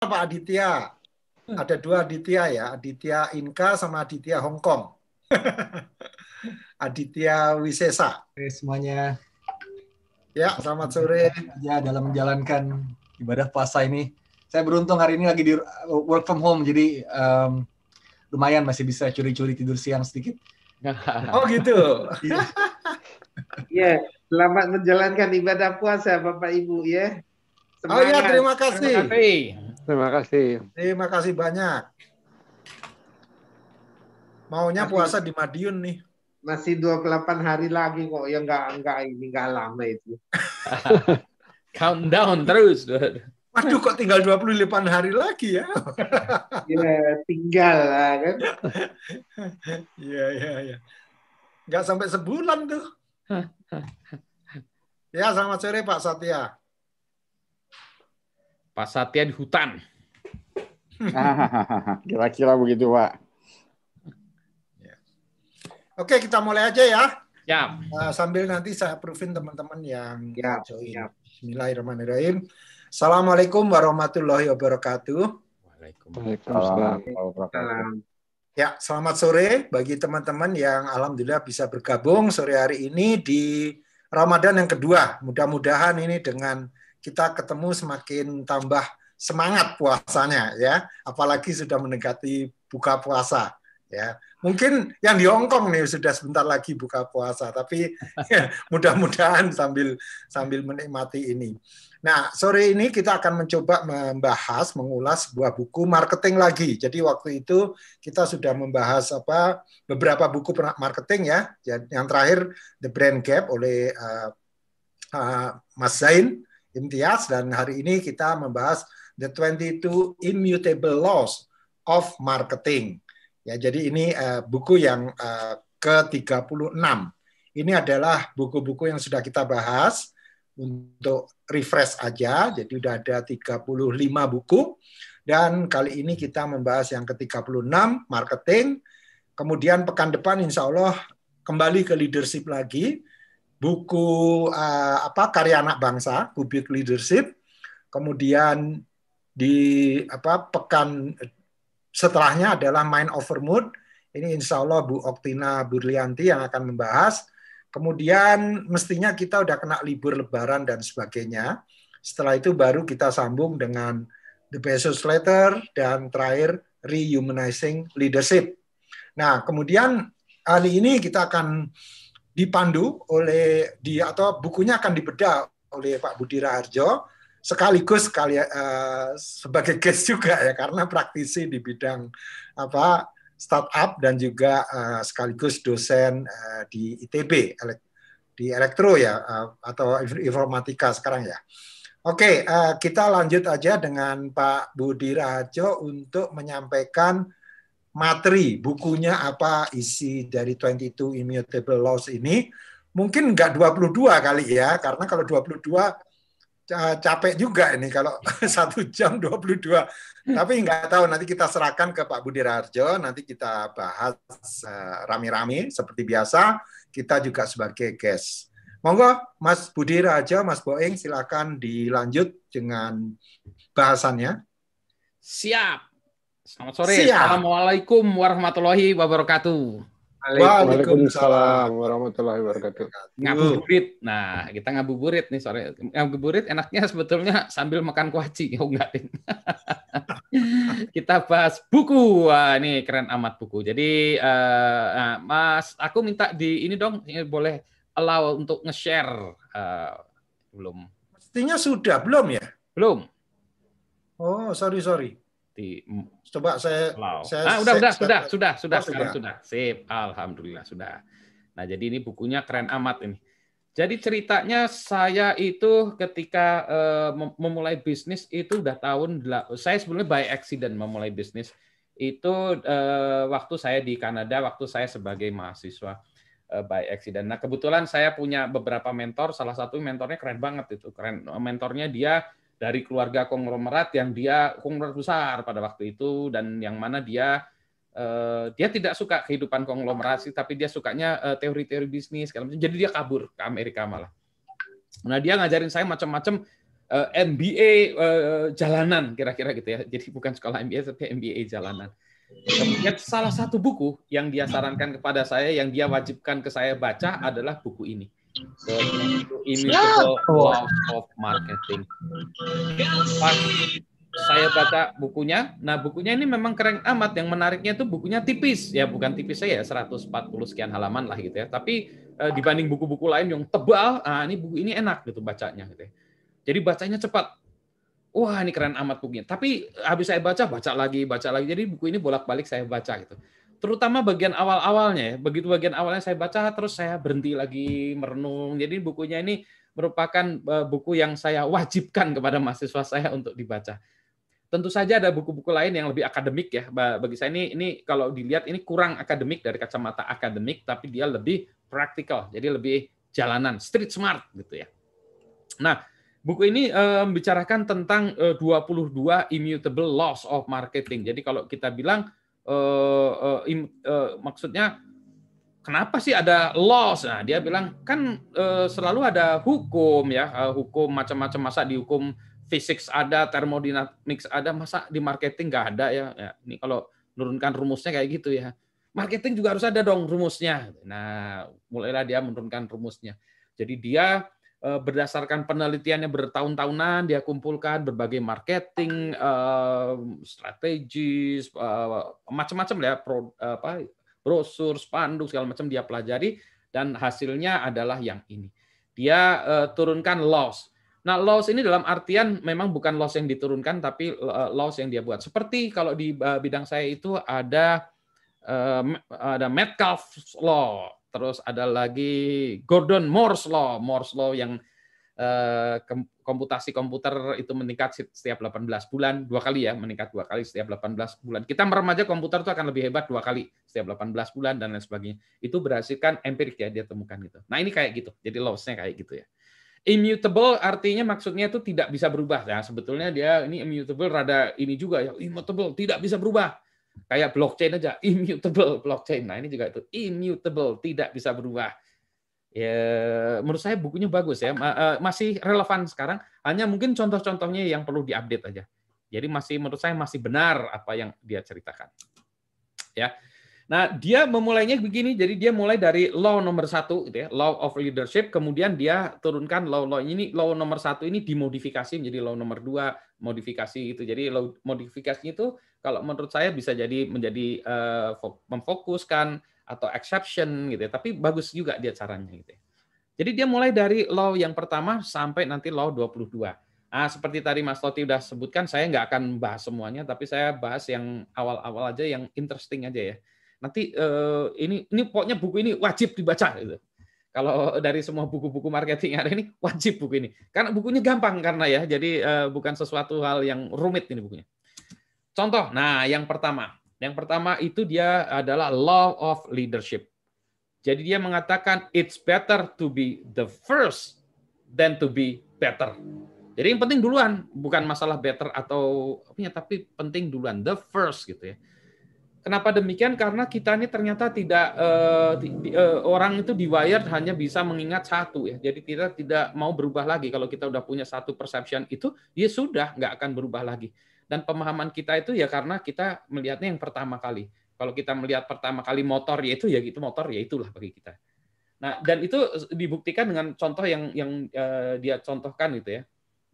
Pak Aditya. Ada dua Aditya ya, Aditya Inka sama Aditya Hong Kong. Aditya Wisesa. Oke, semuanya. Ya, selamat sore. Ya, dalam menjalankan ibadah puasa ini. Saya beruntung hari ini lagi di work from home, jadi um, lumayan masih bisa curi-curi tidur siang sedikit. Oh gitu. Ya, selamat menjalankan ibadah puasa Bapak Ibu ya. Oh ya, terima kasih. Terima kasih. Terima kasih. Terima kasih banyak. Maunya puasa di Madiun nih. Masih 28 hari lagi kok yang enggak enggak ini enggak lama itu. Countdown terus. Waduh kok tinggal 28 hari lagi ya. ya, tinggal lah kan. Iya, iya, iya. Enggak sampai sebulan tuh. Ya, selamat sore Pak Satya. Pak Satya di hutan. Kira-kira begitu, Pak. Oke, kita mulai aja ya. Ya. Uh, sambil nanti saya proofin teman-teman yang Ya, join. ya. Bismillahirrahmanirrahim. Assalamualaikum warahmatullahi wabarakatuh. Waalaikumsalam. Salam. Ya, selamat sore bagi teman-teman yang alhamdulillah bisa bergabung sore hari ini di Ramadan yang kedua. Mudah-mudahan ini dengan kita ketemu semakin tambah semangat puasanya ya, apalagi sudah mendekati buka puasa ya. Mungkin yang di Hong Kong nih sudah sebentar lagi buka puasa, tapi ya, mudah-mudahan sambil sambil menikmati ini. Nah, sore ini kita akan mencoba membahas, mengulas sebuah buku marketing lagi. Jadi waktu itu kita sudah membahas apa beberapa buku marketing ya. Yang terakhir The Brand Gap oleh uh, uh, Mas Zain Imtiaz dan hari ini kita membahas The 22 Immutable Laws of Marketing. Ya, jadi ini uh, buku yang uh, ke-36. Ini adalah buku-buku yang sudah kita bahas untuk refresh aja. Jadi udah ada 35 buku dan kali ini kita membahas yang ke-36 marketing. Kemudian pekan depan insya Allah kembali ke leadership lagi. Buku uh, apa karya anak bangsa, Public Leadership. Kemudian di apa pekan setelahnya adalah Mind Over Mood. Ini insya Allah Bu Oktina Burlianti yang akan membahas. Kemudian mestinya kita udah kena libur lebaran dan sebagainya. Setelah itu baru kita sambung dengan The Bezos Letter dan terakhir Rehumanizing Leadership. Nah, kemudian hari ini kita akan dipandu oleh di atau bukunya akan dibedah oleh Pak Budi Raharjo sekaligus kali uh, sebagai guest juga ya karena praktisi di bidang apa startup dan juga uh, sekaligus dosen uh, di ITB di elektro ya uh, atau informatika sekarang ya. Oke, uh, kita lanjut aja dengan Pak Budi Rajo untuk menyampaikan materi bukunya apa isi dari 22 Immutable Laws ini. Mungkin nggak 22 kali ya, karena kalau 22 capek juga ini kalau satu jam 22. Tapi nggak tahu nanti kita serahkan ke Pak Budi Raharjo, nanti kita bahas rame-rame seperti biasa. Kita juga sebagai guest. Monggo Mas Budi Raharjo, Mas Boeng silakan dilanjut dengan bahasannya. Siap. Selamat sore. Siap. Assalamualaikum warahmatullahi wabarakatuh. Waalaikumsalam warahmatullahi wabarakatuh. Ngabuburit. Nah, kita ngabuburit nih sore. Ngabuburit enaknya sebetulnya sambil makan kuaci. Oh enggak, kita bahas buku. Wah, ini keren amat buku. Jadi, uh, nah, Mas, aku minta di ini dong, ini boleh allow untuk nge-share. Uh, belum. Mestinya sudah, belum ya? Belum. Oh, sorry, sorry. Di, Coba saya, Wow. saya ah, udah, udah, sudah, sudah, sudah, Oh, sekarang sudah. sudah. Sip, alhamdulillah sudah. Nah, jadi ini bukunya keren amat ini. Jadi ceritanya saya itu ketika eh, mem- memulai bisnis itu udah tahun saya sebenarnya by accident memulai bisnis itu eh, waktu saya di Kanada, waktu saya sebagai mahasiswa eh, by accident. Nah, kebetulan saya punya beberapa mentor, salah satu mentornya keren banget itu, keren. Mentornya dia dari keluarga konglomerat yang dia konglomerat besar pada waktu itu dan yang mana dia eh, dia tidak suka kehidupan konglomerasi tapi dia sukanya eh, teori-teori bisnis segala macam. Jadi dia kabur ke Amerika malah. Nah, dia ngajarin saya macam-macam eh, MBA jalanan kira-kira gitu ya. Jadi bukan sekolah MBA tapi MBA jalanan. Kemudian salah satu buku yang dia sarankan kepada saya, yang dia wajibkan ke saya baca adalah buku ini. The Immutable Law of Marketing. Pas saya baca bukunya, nah bukunya ini memang keren amat. Yang menariknya itu bukunya tipis, ya bukan tipis saya, 140 sekian halaman lah gitu ya. Tapi eh, dibanding buku-buku lain yang tebal, nah ini buku ini enak gitu bacanya gitu ya. Jadi bacanya cepat wah ini keren amat bukunya. Tapi habis saya baca, baca lagi, baca lagi. Jadi buku ini bolak-balik saya baca gitu. Terutama bagian awal-awalnya ya. Begitu bagian awalnya saya baca, terus saya berhenti lagi merenung. Jadi bukunya ini merupakan e, buku yang saya wajibkan kepada mahasiswa saya untuk dibaca. Tentu saja ada buku-buku lain yang lebih akademik ya. Bagi saya ini ini kalau dilihat ini kurang akademik dari kacamata akademik, tapi dia lebih praktikal. Jadi lebih jalanan, street smart gitu ya. Nah, Buku ini uh, membicarakan tentang eh, uh, 22 immutable laws of marketing. Jadi kalau kita bilang uh, uh, im, uh, maksudnya kenapa sih ada laws? Nah, dia bilang kan uh, selalu ada hukum ya, uh, hukum macam-macam masa di hukum fisik ada, thermodynamics ada, masa di marketing nggak ada ya. ya. Ini kalau menurunkan rumusnya kayak gitu ya. Marketing juga harus ada dong rumusnya. Nah, mulailah dia menurunkan rumusnya. Jadi dia berdasarkan penelitiannya bertahun-tahunan dia kumpulkan berbagai marketing uh, strategis uh, macam-macam ya pro, apa brosur spanduk segala macam dia pelajari dan hasilnya adalah yang ini. Dia turunkan loss. Nah loss ini dalam artian memang bukan loss yang diturunkan tapi loss yang dia buat. Seperti kalau di bidang saya itu ada ada Metcalfe's law terus ada lagi Gordon Moore's Law, Moore's Law yang eh, komputasi komputer itu meningkat setiap 18 bulan, dua kali ya, meningkat dua kali setiap 18 bulan. Kita meremaja komputer itu akan lebih hebat dua kali setiap 18 bulan dan lain sebagainya. Itu berhasilkan empirik ya dia temukan gitu. Nah ini kayak gitu, jadi loss-nya kayak gitu ya. Immutable artinya maksudnya itu tidak bisa berubah. Ya, sebetulnya dia ini immutable rada ini juga ya, immutable tidak bisa berubah Kayak blockchain aja, immutable blockchain. Nah, ini juga itu immutable, tidak bisa berubah. Ya, menurut saya bukunya bagus ya, eh, masih relevan sekarang. Hanya mungkin contoh-contohnya yang perlu diupdate aja. Jadi masih menurut saya masih benar apa yang dia ceritakan. Ya, Nah, dia memulainya begini, jadi dia mulai dari law nomor satu, gitu ya, law of leadership, kemudian dia turunkan law-law ini, law nomor satu ini dimodifikasi menjadi law nomor dua, modifikasi itu. Jadi law modifikasi itu kalau menurut saya bisa jadi menjadi uh, memfokuskan atau exception gitu ya, tapi bagus juga dia caranya gitu ya. Jadi dia mulai dari law yang pertama sampai nanti law 22. Nah, seperti tadi Mas Toti udah sebutkan, saya nggak akan bahas semuanya, tapi saya bahas yang awal-awal aja, yang interesting aja ya nanti uh, ini ini pokoknya buku ini wajib dibaca gitu. Kalau dari semua buku-buku marketing yang ada ini wajib buku ini. Karena bukunya gampang karena ya, jadi uh, bukan sesuatu hal yang rumit ini bukunya. Contoh, nah yang pertama, yang pertama itu dia adalah law of leadership. Jadi dia mengatakan it's better to be the first than to be better. Jadi yang penting duluan, bukan masalah better atau punya tapi penting duluan the first gitu ya. Kenapa demikian? Karena kita ini ternyata tidak uh, di, uh, orang itu di wired hanya bisa mengingat satu ya. Jadi kita tidak mau berubah lagi. Kalau kita udah punya satu perception itu, ya sudah nggak akan berubah lagi. Dan pemahaman kita itu ya karena kita melihatnya yang pertama kali. Kalau kita melihat pertama kali motor ya itu ya gitu motor ya itulah bagi kita. Nah dan itu dibuktikan dengan contoh yang yang uh, dia contohkan gitu ya.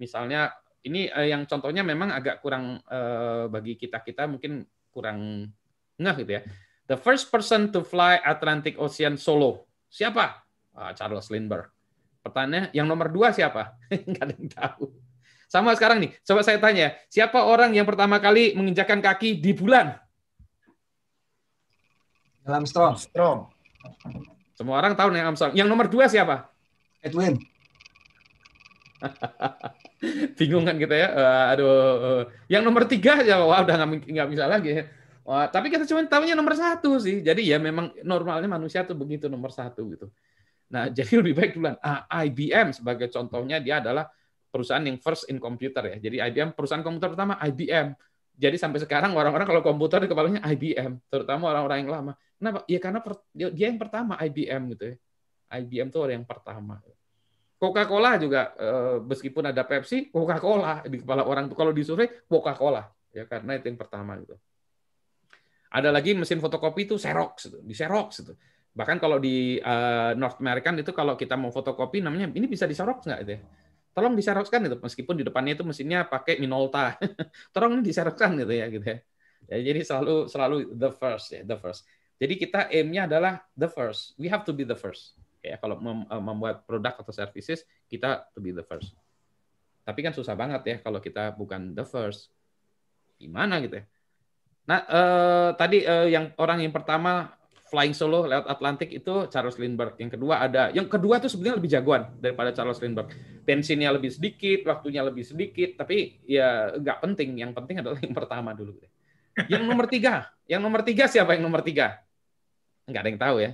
Misalnya ini uh, yang contohnya memang agak kurang uh, bagi kita kita mungkin kurang Nggak gitu ya. The first person to fly Atlantic Ocean solo. Siapa? Ah, Charles Lindbergh. Pertanyaannya, yang nomor dua siapa? Nggak ada yang tahu. Sama sekarang nih, coba saya tanya, siapa orang yang pertama kali menginjakan kaki di bulan? Neil Armstrong. Armstrong. Semua orang tahu Neil Armstrong. Yang nomor dua siapa? Edwin. Bingung kan kita ya? Uh, aduh. Uh. Yang nomor tiga ya, wah udah nggak bisa lagi. Wah, tapi kita cuma tahunya nomor satu sih. Jadi ya memang normalnya manusia tuh begitu nomor satu gitu. Nah, jadi lebih baik duluan. Ah, IBM sebagai contohnya dia adalah perusahaan yang first in computer ya. Jadi IBM perusahaan komputer pertama IBM. Jadi sampai sekarang orang-orang kalau komputer di kepalanya IBM, terutama orang-orang yang lama. Kenapa? Ya karena per, dia yang pertama IBM gitu ya. IBM tuh orang yang pertama. Coca-Cola juga eh, meskipun ada Pepsi, Coca-Cola di kepala orang tuh kalau disurvei Coca-Cola ya karena itu yang pertama gitu. Ada lagi mesin fotokopi itu Xerox itu, di Xerox itu. Bahkan kalau di uh, North American itu kalau kita mau fotokopi namanya ini bisa di Xerox nggak itu ya? Tolong di Xerox kan itu meskipun di depannya itu mesinnya pakai Minolta. Tolong di Xerox kan gitu ya gitu ya. ya. Jadi selalu selalu the first ya, the first. Jadi kita aim-nya adalah the first. We have to be the first ya kalau mem eh, membuat produk atau services kita to be the first tapi kan susah banget ya kalau kita bukan the first gimana gitu ya nah eh, tadi eh, yang orang yang pertama flying solo lewat Atlantik itu Charles Lindbergh yang kedua ada yang kedua tuh sebenarnya lebih jagoan daripada Charles Lindbergh pensinya lebih sedikit waktunya lebih sedikit tapi ya nggak penting yang penting adalah yang pertama dulu yang nomor tiga yang nomor tiga siapa yang nomor tiga nggak ada yang tahu ya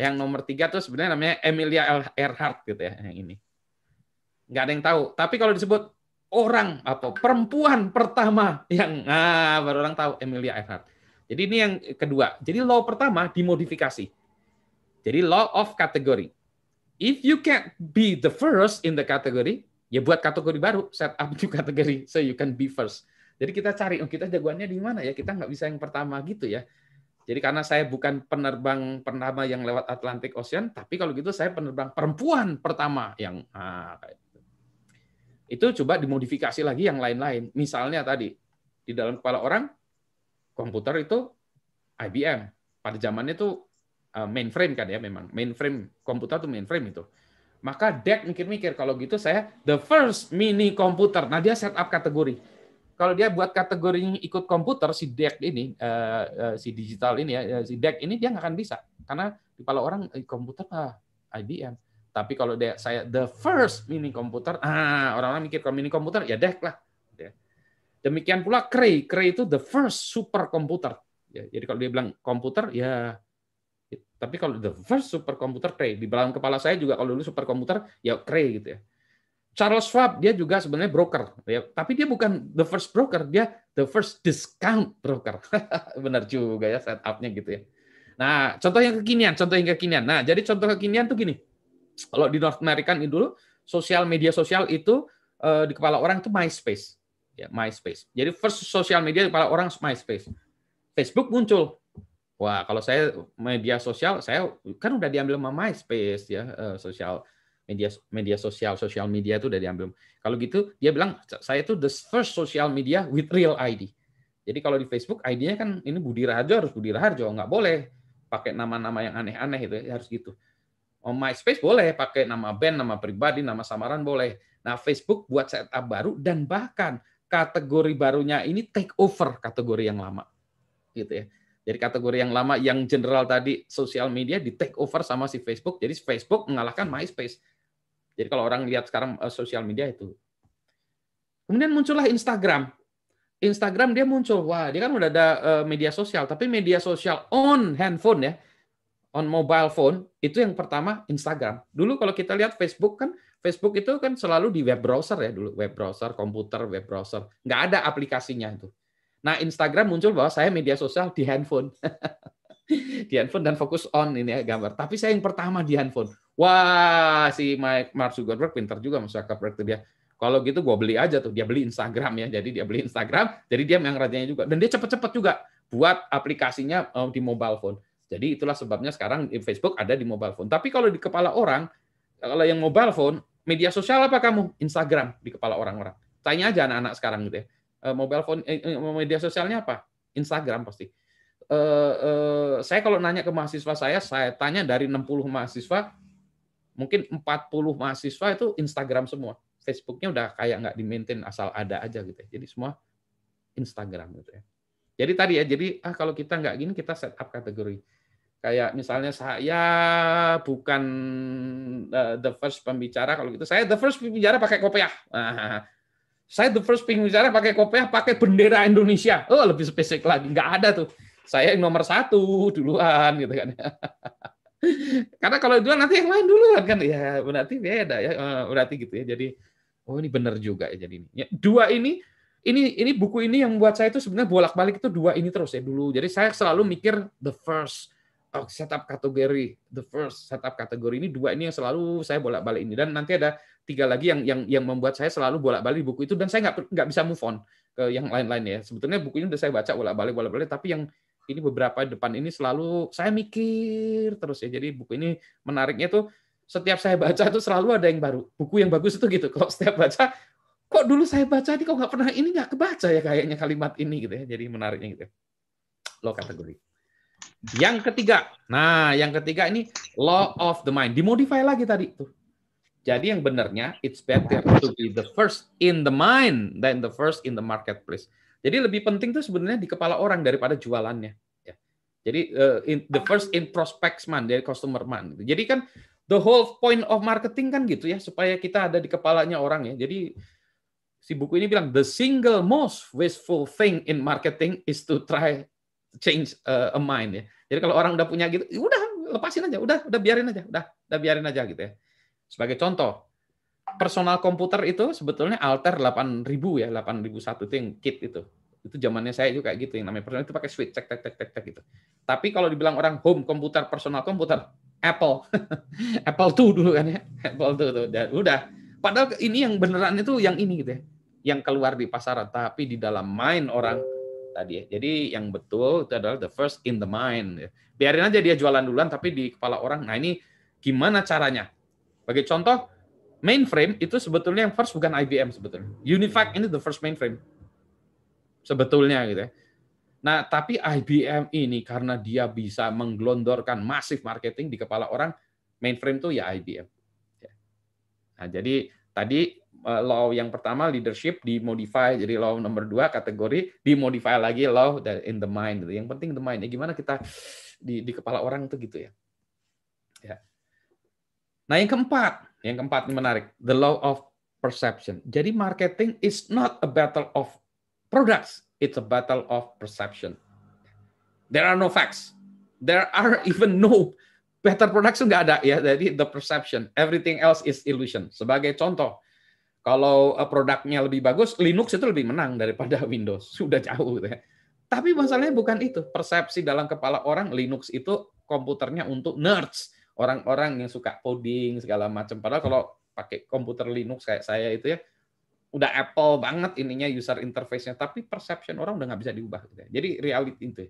yang nomor tiga tuh sebenarnya namanya Emilia Earhart gitu ya yang ini. Nggak ada yang tahu. Tapi kalau disebut orang apa perempuan pertama yang ah baru orang tahu Emilia Earhart. Jadi ini yang kedua. Jadi law pertama dimodifikasi. Jadi law of category. If you can be the first in the category, ya buat kategori baru, set up new category so you can be first. Jadi kita cari, oh kita jagoannya di mana ya? Kita nggak bisa yang pertama gitu ya. Jadi karena saya bukan penerbang pertama yang lewat Atlantic Ocean, tapi kalau gitu saya penerbang perempuan pertama yang ah, gitu. Itu coba dimodifikasi lagi yang lain-lain. Misalnya tadi di dalam kepala orang komputer itu IBM. Pada zamannya itu ah, mainframe kan ya memang. Mainframe komputer itu mainframe itu. Maka DEC mikir-mikir kalau gitu saya the first mini komputer. Nah dia set up kategori kalau dia buat kategori ikut komputer si DEC ini uh, uh, si digital ini ya si DEC ini dia nggak akan bisa karena kepala orang eh, komputer ah IBM tapi kalau dia saya the first mini komputer ah orang-orang mikir kalau mini komputer ya DEC lah. Demikian pula Cray Cray itu the first super komputer ya, jadi kalau dia bilang komputer ya tapi kalau the first super komputer Cray di dalam kepala saya juga kalau dulu super komputer ya Cray gitu ya Charles Schwab dia juga sebenarnya broker, ya. tapi dia bukan the first broker, dia the first discount broker. Benar juga ya setupnya gitu ya. Nah, contoh yang kekinian, contoh yang kekinian. Nah, jadi contoh kekinian tuh gini. Kalau di North American ini dulu, sosial media sosial itu uh, di kepala orang itu MySpace. Ya, MySpace. Jadi first sosial media di kepala orang MySpace. Facebook muncul. Wah, kalau saya media sosial, saya kan udah diambil sama MySpace ya, uh, sosial media media sosial sosial media itu udah diambil. Kalau gitu dia bilang saya itu the first social media with real ID. Jadi kalau di Facebook ID-nya kan ini Budi Raharjo harus Budi Raharjo, nggak boleh pakai nama-nama yang aneh-aneh itu harus gitu. Oh, MySpace boleh pakai nama band, nama pribadi, nama samaran boleh. Nah, Facebook buat setup baru dan bahkan kategori barunya ini take over kategori yang lama. Gitu ya. Jadi kategori yang lama yang general tadi sosial media di take over sama si Facebook. Jadi Facebook mengalahkan MySpace. Jadi kalau orang lihat sekarang uh, sosial media itu. Kemudian muncullah Instagram. Instagram dia muncul, wah dia kan udah ada uh, media sosial, tapi media sosial on handphone ya, on mobile phone itu yang pertama Instagram. Dulu kalau kita lihat Facebook kan, Facebook itu kan selalu di web browser ya dulu, web browser, komputer, web browser, nggak ada aplikasinya itu. Nah Instagram muncul bahwa saya media sosial di handphone. di handphone dan fokus on ini ya gambar. Tapi saya yang pertama di handphone. Wah, si Mike Mark Zuckerberg pinter juga Mas Zuckerberg itu dia. Kalau gitu gue beli aja tuh. Dia beli Instagram ya. Jadi dia beli Instagram, jadi dia yang rajanya juga. Dan dia cepet-cepet juga buat aplikasinya eh, di mobile phone. Jadi itulah sebabnya sekarang Facebook ada di mobile phone. Tapi kalau di kepala orang, kalau yang mobile phone, media sosial apa kamu? Instagram di kepala orang-orang. Tanya aja anak-anak sekarang gitu ya. Eh, mobile phone, eh, media sosialnya apa? Instagram pasti saya kalau nanya ke mahasiswa saya, saya tanya dari 60 mahasiswa, mungkin 40 mahasiswa itu Instagram semua. Facebooknya udah kayak nggak di maintain asal ada aja gitu ya. Jadi semua Instagram gitu ya. Jadi tadi ya, jadi ah kalau kita nggak gini kita set up kategori. Kayak misalnya saya bukan uh, the first pembicara kalau gitu. Saya the first pembicara pakai kopiah. Nah, saya the first pembicara pakai kopiah pakai bendera Indonesia. Oh lebih spesifik lagi. Nggak ada tuh saya yang nomor satu duluan gitu kan karena kalau duluan nanti yang lain duluan kan ya berarti beda ya eh, berarti gitu ya jadi oh ini benar juga ya jadi ini ya, dua ini ini ini buku ini yang buat saya itu sebenarnya bolak balik itu dua ini terus ya dulu jadi saya selalu mikir the first oh, setup kategori the first setup kategori ini dua ini yang selalu saya bolak-balik ini. Dan nanti ada tiga lagi yang yang yang membuat saya selalu bolak-balik buku itu dan saya nggak nggak bisa move on ke yang lain-lain ya. Sebetulnya buku ini udah saya baca bolak-balik bolak-balik tapi yang ini beberapa depan ini selalu saya mikir terus ya. Jadi buku ini menariknya tuh setiap saya baca itu selalu ada yang baru buku yang bagus itu gitu. Kalau setiap baca kok dulu saya baca ini kok nggak pernah ini nggak kebaca ya kayaknya kalimat ini gitu ya. Jadi menariknya gitu. Lo kategori yang ketiga. Nah yang ketiga ini law of the mind. Dimodify lagi tadi tuh. Jadi yang benarnya it's better to be the first in the mind than the first in the marketplace. Jadi lebih penting tuh sebenarnya di kepala orang daripada jualannya ya. Jadi uh, in, the first in prospects man dari customer man jadi kan the whole point of marketing kan gitu ya supaya kita ada di kepalanya orang ya. Jadi si buku ini bilang the single most wasteful thing in marketing is to try change uh, a mind ya. Jadi kalau orang udah punya gitu, ya udah lepasin aja, udah udah biarin aja, udah udah biarin aja gitu ya. Sebagai contoh, personal komputer itu sebetulnya alter 8000 ya, 8001 itu yang kit itu. Itu zamannya saya juga gitu yang namanya personal itu pakai switch cek cek cek cek cek gitu. Tapi kalau dibilang orang home komputer, personal komputer, Apple. Apple tuh dulu kan ya. Apple tuh tuh. Dan udah Padahal ini yang beneran itu yang ini gitu ya, yang keluar di pasaran, tapi di dalam mind orang tadi ya. Jadi yang betul itu adalah the first in the mind. Ya. Biarin aja dia jualan duluan, tapi di kepala orang. Nah ini gimana caranya? Bagi contoh, mainframe itu sebetulnya yang first bukan IBM sebetulnya. Univac ini the first mainframe sebetulnya gitu ya. Nah, tapi IBM ini karena dia bisa menggelondorkan masif marketing di kepala orang, mainframe itu ya IBM. Nah, jadi tadi law yang pertama leadership dimodify jadi law nomor dua kategori dimodify lagi law in the mind gitu. Yang penting the mind. Ya gimana kita di di kepala orang itu gitu ya. Ya. Nah, yang keempat, yang keempat ini menarik, the law of perception. Jadi marketing is not a battle of products, it's a battle of perception. There are no facts. There are even no better production nggak ada ya. Jadi the perception, everything else is illusion. Sebagai contoh, kalau eh, produknya lebih bagus, Linux itu lebih menang daripada Windows. Sudah jauh ya. Tapi masalahnya bukan itu. Persepsi dalam kepala orang Linux itu komputernya untuk nerds, orang-orang yang suka coding segala macam. Padahal kalau pakai komputer Linux kayak saya itu ya, udah Apple banget ininya user interface-nya, tapi perception orang udah nggak bisa diubah. Gitu ya. Jadi reality itu.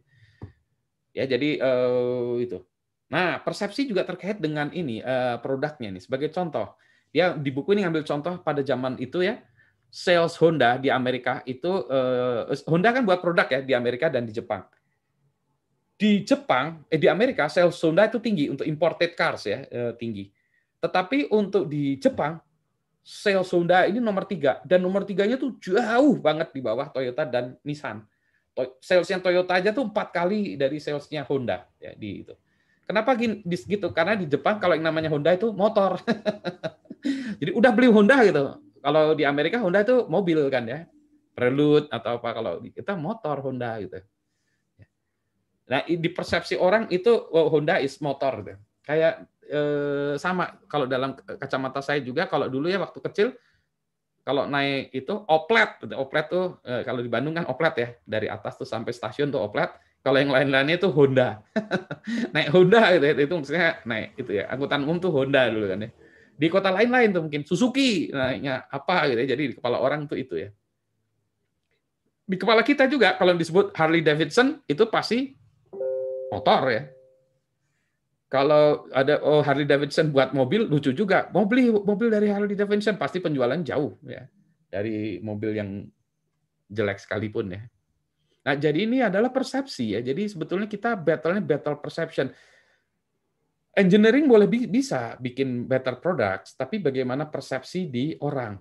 Ya, jadi uh, itu. Nah, persepsi juga terkait dengan ini uh, produknya nih. Sebagai contoh, dia di buku ini ngambil contoh pada zaman itu ya, sales Honda di Amerika itu uh, Honda kan buat produk ya di Amerika dan di Jepang. Di Jepang, eh di Amerika sales Honda itu tinggi untuk imported cars ya uh, tinggi. Tetapi untuk di Jepang sales Honda ini nomor tiga dan nomor tiganya tuh jauh banget di bawah Toyota dan Nissan. Salesnya Toyota aja tuh empat kali dari salesnya Honda ya di itu. Kenapa gitu? Karena di Jepang kalau yang namanya Honda itu motor. Jadi udah beli Honda gitu. Kalau di Amerika Honda itu mobil kan ya. Prelude atau apa kalau kita motor Honda gitu. Nah, di persepsi orang itu oh, Honda is motor gitu. Kayak eh, sama kalau dalam kacamata saya juga kalau dulu ya waktu kecil kalau naik itu oplet, oplet tuh eh, kalau di Bandung kan oplet ya dari atas tuh sampai stasiun tuh oplet kalau yang lain-lainnya itu Honda. naik Honda gitu ya. Itu maksudnya naik itu ya. Angkutan umum tuh Honda dulu kan ya. Di kota lain-lain tuh mungkin Suzuki naiknya apa gitu ya. Jadi di kepala orang tuh itu ya. Di kepala kita juga kalau disebut Harley Davidson itu pasti motor ya. Kalau ada oh Harley Davidson buat mobil lucu juga. Mau beli mobil dari Harley Davidson pasti penjualan jauh ya. Dari mobil yang jelek sekalipun ya. Nah, jadi ini adalah persepsi ya. Jadi sebetulnya kita battle-nya battle perception. Engineering boleh bisa bikin better products, tapi bagaimana persepsi di orang.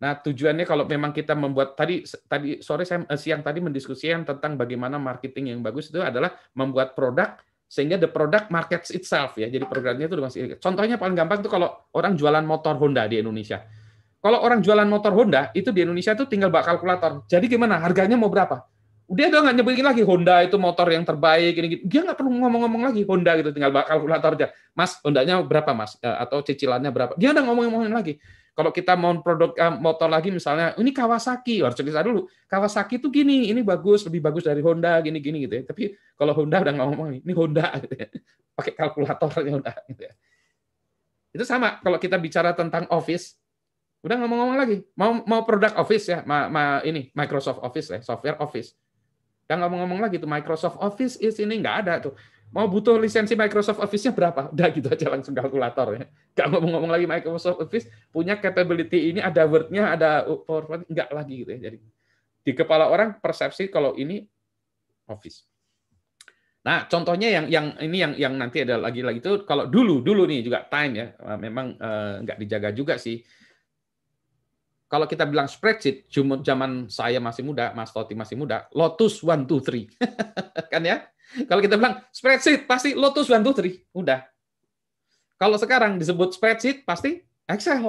Nah, tujuannya kalau memang kita membuat tadi tadi sore saya eh, siang tadi mendiskusikan tentang bagaimana marketing yang bagus itu adalah membuat produk sehingga the product markets itself ya. Jadi programnya itu masih contohnya paling gampang itu kalau orang jualan motor Honda di Indonesia. Kalau orang jualan motor Honda itu di Indonesia itu tinggal bak kalkulator. Jadi gimana? Harganya mau berapa? Dia udah nggak nyebutin lagi Honda itu motor yang terbaik ini gitu. Dia nggak perlu ngomong-ngomong lagi Honda gitu, tinggal kalkulator aja. Mas, Hondanya berapa mas? Eh, atau cicilannya berapa? Dia udah ngomong-ngomongin lagi. Kalau kita mau produk uh, motor lagi misalnya, ini Kawasaki, harus cerita dulu. Kawasaki tuh gini, ini bagus, lebih bagus dari Honda, gini-gini gitu ya. Tapi kalau Honda udah nggak ngomong, ini Honda gitu ya. Pakai kalkulatornya Honda gitu ya. Itu sama kalau kita bicara tentang Office, udah ngomong-ngomong lagi. Mau mau produk Office ya, ma, ma, ini Microsoft Office ya, software Office. Udah ngomong-ngomong lagi tuh Microsoft Office is ini nggak ada tuh mau butuh lisensi Microsoft Office-nya berapa? Udah gitu aja langsung kalkulator ya. Gak ngomong-ngomong lagi Microsoft Office punya capability ini, ada Word-nya, ada PowerPoint, enggak lagi gitu ya. Jadi di kepala orang persepsi kalau ini Office. Nah, contohnya yang yang ini yang yang nanti ada lagi-lagi itu kalau dulu dulu nih juga time ya, memang eh, nggak dijaga juga sih. Kalau kita bilang spreadsheet, zaman saya masih muda, Mas Toti masih muda, Lotus one two three, kan ya? Kalau kita bilang spreadsheet, pasti Lotus one two three, udah. Kalau sekarang disebut spreadsheet, pasti Excel,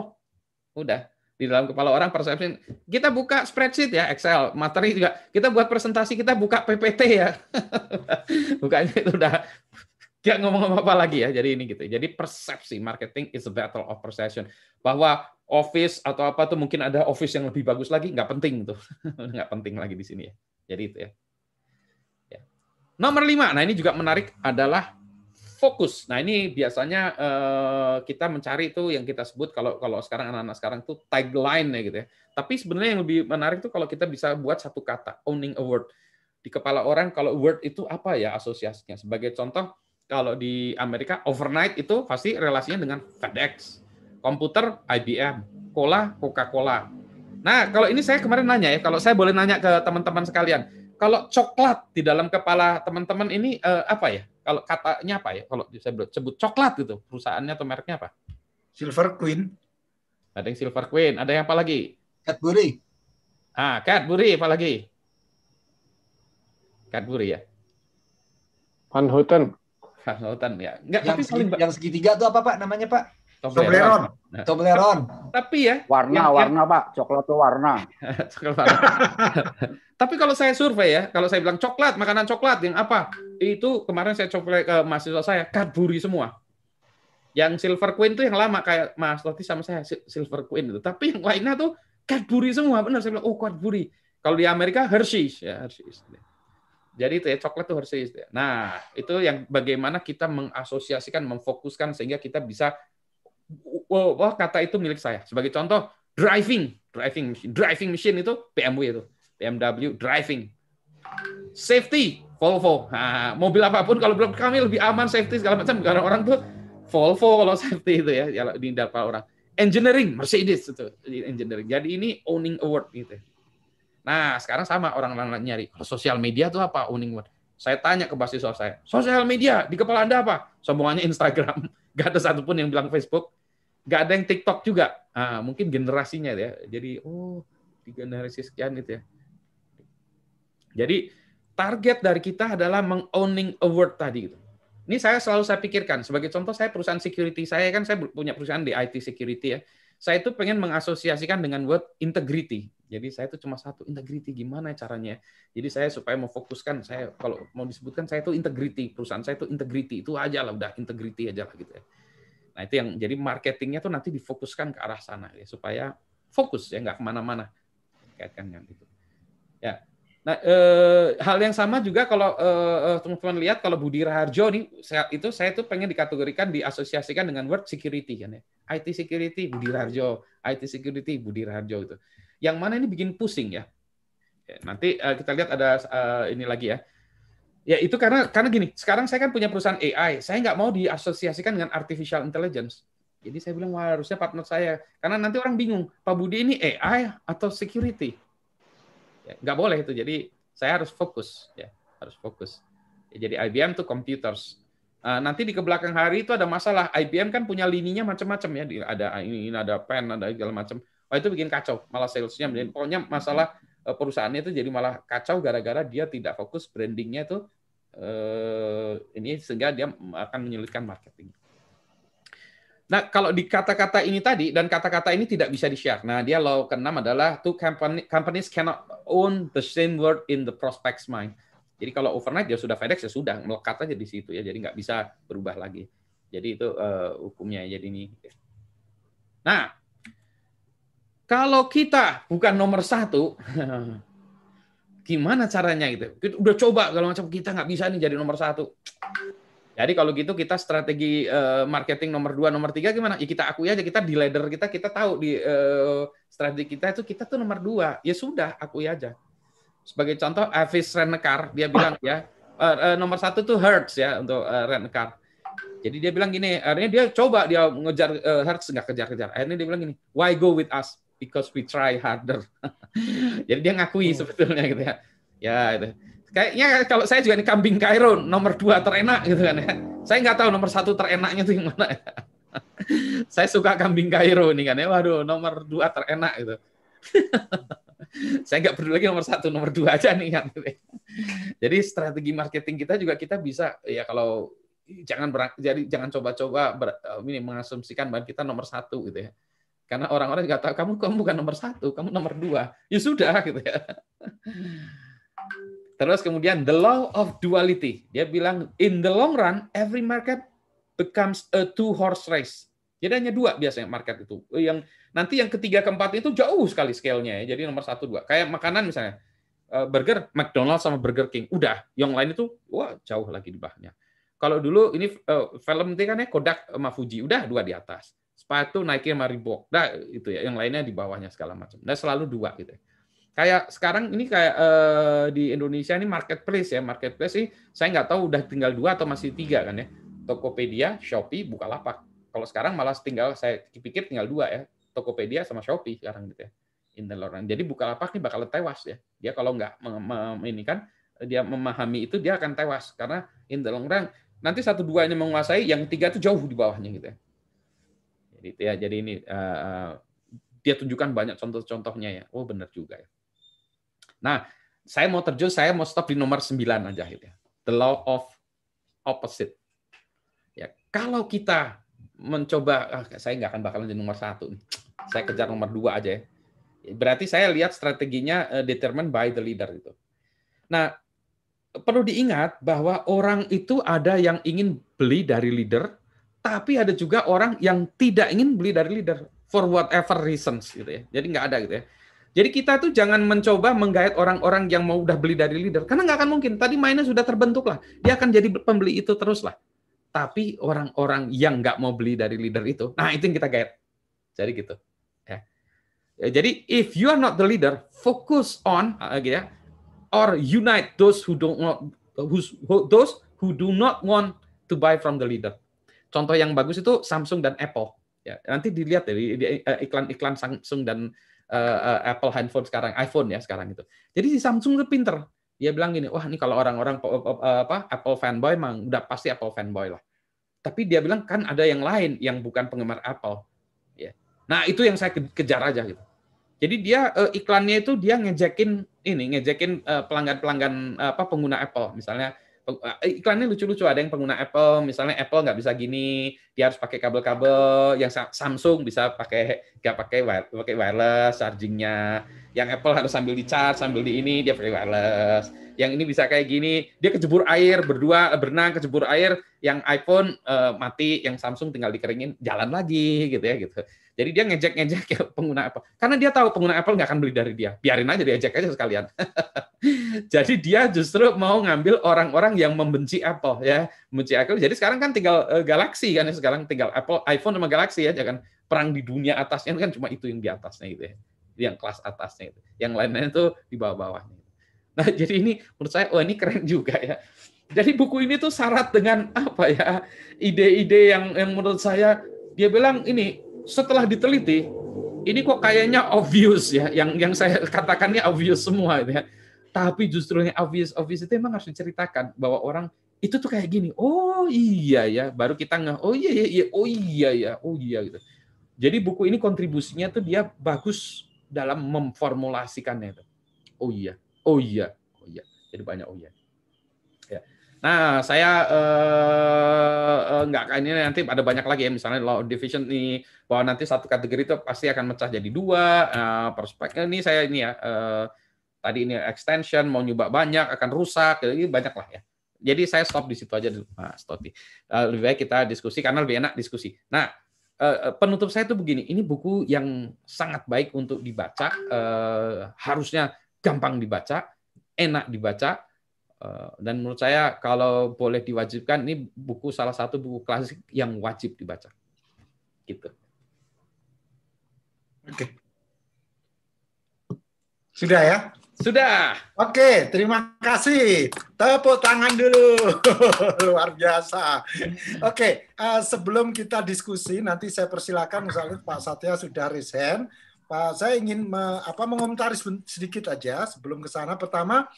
udah. Di dalam kepala orang persepsi, kita buka spreadsheet ya, Excel, materi juga. Kita buat presentasi, kita buka PPT ya. Bukanya itu udah Gak ngomong apa lagi ya, jadi ini gitu. Jadi persepsi marketing is a battle of perception. Bahwa office atau apa tuh mungkin ada office yang lebih bagus lagi, nggak penting tuh, nggak penting lagi di sini ya. Jadi itu ya. ya. Nomor lima, nah ini juga menarik adalah fokus. Nah ini biasanya eh, kita mencari itu yang kita sebut kalau kalau sekarang anak-anak sekarang tuh tagline ya gitu ya. Tapi sebenarnya yang lebih menarik tuh kalau kita bisa buat satu kata owning a word di kepala orang kalau word itu apa ya asosiasinya. Sebagai contoh kalau di Amerika overnight itu pasti relasinya dengan FedEx, komputer IBM, cola Coca-Cola. Nah, kalau ini saya kemarin nanya ya, kalau saya boleh nanya ke teman-teman sekalian, kalau coklat di dalam kepala teman-teman ini eh, apa ya? Kalau katanya apa ya? Kalau saya sebut coklat gitu, perusahaannya atau mereknya apa? Silver Queen. Ada yang Silver Queen, ada yang apa lagi? Cadbury. Ah, Cadbury apa lagi? Cadbury ya. Van Houten. Hutan ya. Enggak, Yang, tapi paling yang segitiga itu apa Pak namanya Pak? Toblerone. Toblerone. Tapi ya, Warna, yang- warna Pak. Coklat tuh warna. Coklat. Tapi kalau saya survei ya, kalau saya bilang coklat, makanan coklat yang apa? Itu kemarin saya coba ke mahasiswa saya, Cadbury semua. Yang Silver Queen itu yang lama kayak Mas Toti sama saya Sil- Silver Queen itu. Tapi yang lainnya tuh Cadbury semua. Benar saya bilang, oh Cadbury. Kalau di Amerika Hershey's ya Hershey's. Jadi itu ya coklat tuh Hershey's. ya. Nah, itu yang bagaimana kita mengasosiasikan, memfokuskan sehingga kita bisa wah, kata itu milik saya. Sebagai contoh, driving, driving machine, driving machine itu BMW itu, BMW driving. Safety, Volvo. Nah, mobil apa pun kalau belum kami lebih aman safety segala macam karena orang tuh Volvo kalau safety itu ya, ya di dapat orang. Engineering, Mercedes itu engineering. Jadi ini owning award gitu. Nah, sekarang sama orang-orang nyari. Kalau sosial media tuh apa owning award? Saya tanya ke mahasiswa saya, sosial media di kepala Anda apa? Semuanya Instagram. Gak ada satupun yang bilang Facebook. Gak ada yang TikTok juga. Nah, mungkin generasinya ya. Jadi, oh, di generasi sekian itu ya. Jadi, target dari kita adalah meng-owning award tadi. Gitu. Ini saya selalu saya pikirkan. Sebagai contoh, saya perusahaan security. Saya kan saya punya perusahaan di IT security ya. Saya itu pengen mengasosiasikan dengan word integrity. Jadi saya itu cuma satu integrity gimana caranya. Jadi saya supaya memfokuskan saya kalau mau disebutkan saya itu integrity perusahaan saya itu integrity itu aja lah udah integrity aja lah gitu ya. Nah itu yang jadi marketingnya tuh nanti difokuskan ke arah sana ya supaya fokus ya nggak ke mana-mana kaitkan dengan itu. Ya. Nah eh, hal yang sama juga kalau eh, teman-teman lihat kalau Budi Raharjo nih saya, itu saya tuh pengen dikategorikan diasosiasikan dengan word security kan ya. IT security Budi Raharjo, IT security Budi Raharjo itu yang mana ini bikin pusing ya. ya nanti uh, kita lihat ada uh, ini lagi ya. Ya itu karena karena gini, sekarang saya kan punya perusahaan AI, saya nggak mau diasosiasikan dengan artificial intelligence. Jadi saya bilang wah harusnya partner saya, karena nanti orang bingung, Pak Budi ini AI atau security? Ya, nggak boleh itu. Jadi saya harus fokus, ya harus fokus. Ya, jadi IBM tuh computers. Uh, nanti di ke belakang hari itu ada masalah. IBM kan punya lininya macam-macam ya, ada ini, ada pen, ada segala macam. Oh, itu bikin kacau, malah salesnya. Pokoknya masalah perusahaannya itu jadi malah kacau gara-gara dia tidak fokus brandingnya itu eh, ini sehingga dia akan menyulitkan marketing. Nah, kalau di kata-kata ini tadi dan kata-kata ini tidak bisa di-share. Nah, dia law keenam adalah two company, companies cannot own the same word in the prospect's mind. Jadi kalau overnight ya sudah FedEx ya sudah melekat aja di situ ya, jadi nggak bisa berubah lagi. Jadi itu uh, hukumnya jadi ini. Nah, Kalau kita bukan nomor satu, gimana caranya gitu? Udah coba kalau macam kita nggak bisa nih jadi nomor satu. Jadi kalau gitu kita strategi uh, marketing nomor dua, nomor tiga gimana? Ya kita akui aja kita di ladder kita kita tahu di uh, strategi kita itu kita tuh nomor dua. Ya sudah akui aja. Sebagai contoh, Avis Renekar dia bilang ya uh, uh, nomor satu tuh Hertz ya untuk uh, Renekar. Jadi dia bilang gini, akhirnya dia coba dia ngejar uh, Hertz nggak kejar-kejar. Akhirnya dia bilang gini, why go with us? because we try harder. Jadi dia ngakui hmm. sebetulnya gitu ya. Ya itu. Kayaknya kalau saya juga nih kambing Kairo nomor dua terenak gitu kan ya. Saya nggak tahu nomor satu terenaknya itu yang mana ya. saya suka kambing Kairo nih kan ya. Waduh nomor dua terenak gitu. saya nggak peduli lagi nomor satu, nomor dua aja nih kan. Jadi strategi marketing kita juga kita bisa ya kalau jangan berang, jadi jangan coba-coba ini mengasumsikan bahwa kita nomor satu gitu ya karena orang-orang nggak tahu kamu kamu bukan nomor satu, kamu nomor dua. Ya sudah gitu ya. Terus kemudian the law of duality. Dia bilang in the long run every market becomes a two horse race. Jadi hanya dua biasanya market itu. Yang nanti yang ketiga keempat itu jauh sekali scale-nya ya. Jadi nomor satu dua. Kayak makanan misalnya eh, burger McDonald's sama Burger King. Udah, yang lain itu wah jauh lagi di bawahnya. Kalau dulu ini uh, film itu kan ya Kodak sama Fuji, udah dua di atas sepatu Nike sama Reebok. Nah, itu ya, yang lainnya di bawahnya segala macam. Nah, selalu dua gitu. Kayak sekarang ini kayak uh, di Indonesia ini marketplace ya, marketplace sih saya nggak tahu udah tinggal dua atau masih tiga kan ya. Tokopedia, Shopee, Bukalapak. Kalau sekarang malah tinggal saya pikir tinggal dua ya, Tokopedia sama Shopee sekarang gitu ya. In the long Jadi Bukalapak ini bakal tewas ya. Dia kalau nggak ini kan dia memahami itu dia akan tewas karena in the long run nanti satu dua ini menguasai, yang tiga itu jauh di bawahnya gitu ya Gitu ya. Jadi ini uh, dia tunjukkan banyak contoh-contohnya ya. Oh benar juga ya. Nah, saya mau terjun, saya mau stop di nomor 9 aja ya. The law of opposite. Ya, kalau kita mencoba, ah, saya nggak akan bakalan jadi nomor satu. Saya kejar nomor dua aja ya. Berarti saya lihat strateginya uh, determined by the leader itu. Nah, perlu diingat bahwa orang itu ada yang ingin beli dari leader, tapi ada juga orang yang tidak ingin beli dari leader for whatever reasons gitu ya. Jadi nggak ada gitu ya. Jadi kita tuh jangan mencoba menggait orang-orang yang mau udah beli dari leader karena nggak akan mungkin. Tadi mainnya sudah terbentuk lah. Dia akan jadi pembeli itu terus lah. Tapi orang-orang yang nggak mau beli dari leader itu, nah itu yang kita gait. Jadi gitu. Ya. ya jadi if you are not the leader, focus on gitu ya, or unite those who don't want, who's, those who do not want to buy from the leader contoh yang bagus itu Samsung dan Apple. Ya, nanti dilihat dari eh, iklan-iklan Samsung dan uh, Apple handphone sekarang, iPhone ya sekarang itu. Jadi si Samsung itu pinter. Dia bilang gini, wah ini kalau orang-orang apa Apple fanboy emang udah pasti Apple fanboy lah. Tapi dia bilang kan ada yang lain yang bukan penggemar Apple. Ya. Nah itu yang saya kejar aja gitu. Jadi dia uh, iklannya itu dia ngejekin ini, ngejekin pelanggan-pelanggan uh, apa pengguna Apple. Misalnya Eh, iklannya lucu-lucu. Ada yang pengguna Apple misalnya Apple nggak bisa gini dia harus pakai kabel-kabel. Yang Samsung bisa pakai nggak pakai pakai wireless chargingnya. Yang Apple harus sambil di charge sambil di ini dia pakai wireless. Yang ini bisa kayak gini dia kejebur air berdua berenang kejebur air. Yang iPhone uh, mati yang Samsung tinggal dikeringin jalan lagi gitu ya gitu jadi dia ngejek-ngejek ya pengguna Apple. Karena dia tahu pengguna Apple nggak akan beli dari dia. Biarin aja dia ejek aja sekalian. Jadi dia justru mau ngambil orang-orang yang membenci Apple ya, membenci Apple. Jadi sekarang kan tinggal uh, Galaxy kan ya sekarang tinggal Apple, iPhone sama Galaxy ya, jangan perang di dunia atasnya kan cuma itu yang di atasnya gitu ya. Yang kelas atasnya itu. Yang lainnya itu di bawah-bawahnya. Nah, jadi ini menurut saya oh ini keren juga ya. Jadi buku ini tuh syarat dengan apa ya? Ide-ide yang yang menurut saya dia bilang ini setelah diteliti, ini kok kayaknya obvious ya, yang yang saya katakannya obvious semua gitu ya. Tapi justru yang obvious obvious itu memang harus diceritakan bahwa orang itu tuh kayak gini. Oh iya ya, baru kita nggak. Oh iya iya, iya oh iya ya, oh iya gitu. Jadi buku ini kontribusinya tuh dia bagus dalam memformulasikannya itu. Oh iya, oh iya, oh iya. Jadi banyak oh iya. Nah, saya eh, eh, nggak ini nanti ada banyak lagi ya, misalnya law division ini bahwa nanti satu kategori itu pasti akan mecah jadi dua. Nah, perspektif ini saya ini ya eh, tadi ini extension mau nyoba banyak akan rusak, jadi banyak lah ya. Jadi saya stop di situ aja dulu, Mas Toti. Lebih baik kita diskusi karena lebih enak diskusi. Nah, penutup saya itu begini, ini buku yang sangat baik untuk dibaca, harusnya gampang dibaca, enak dibaca, dan menurut saya kalau boleh diwajibkan ini buku salah satu buku klasik yang wajib dibaca. Gitu. Oke. Sudah ya? Sudah. Oke, terima kasih. Tepuk tangan dulu. Luar biasa. Oke, uh, sebelum kita diskusi, nanti saya persilakan misalnya Pak Satya sudah resign. Pak, saya ingin me, apa mengomentari sedikit aja sebelum ke sana. Pertama,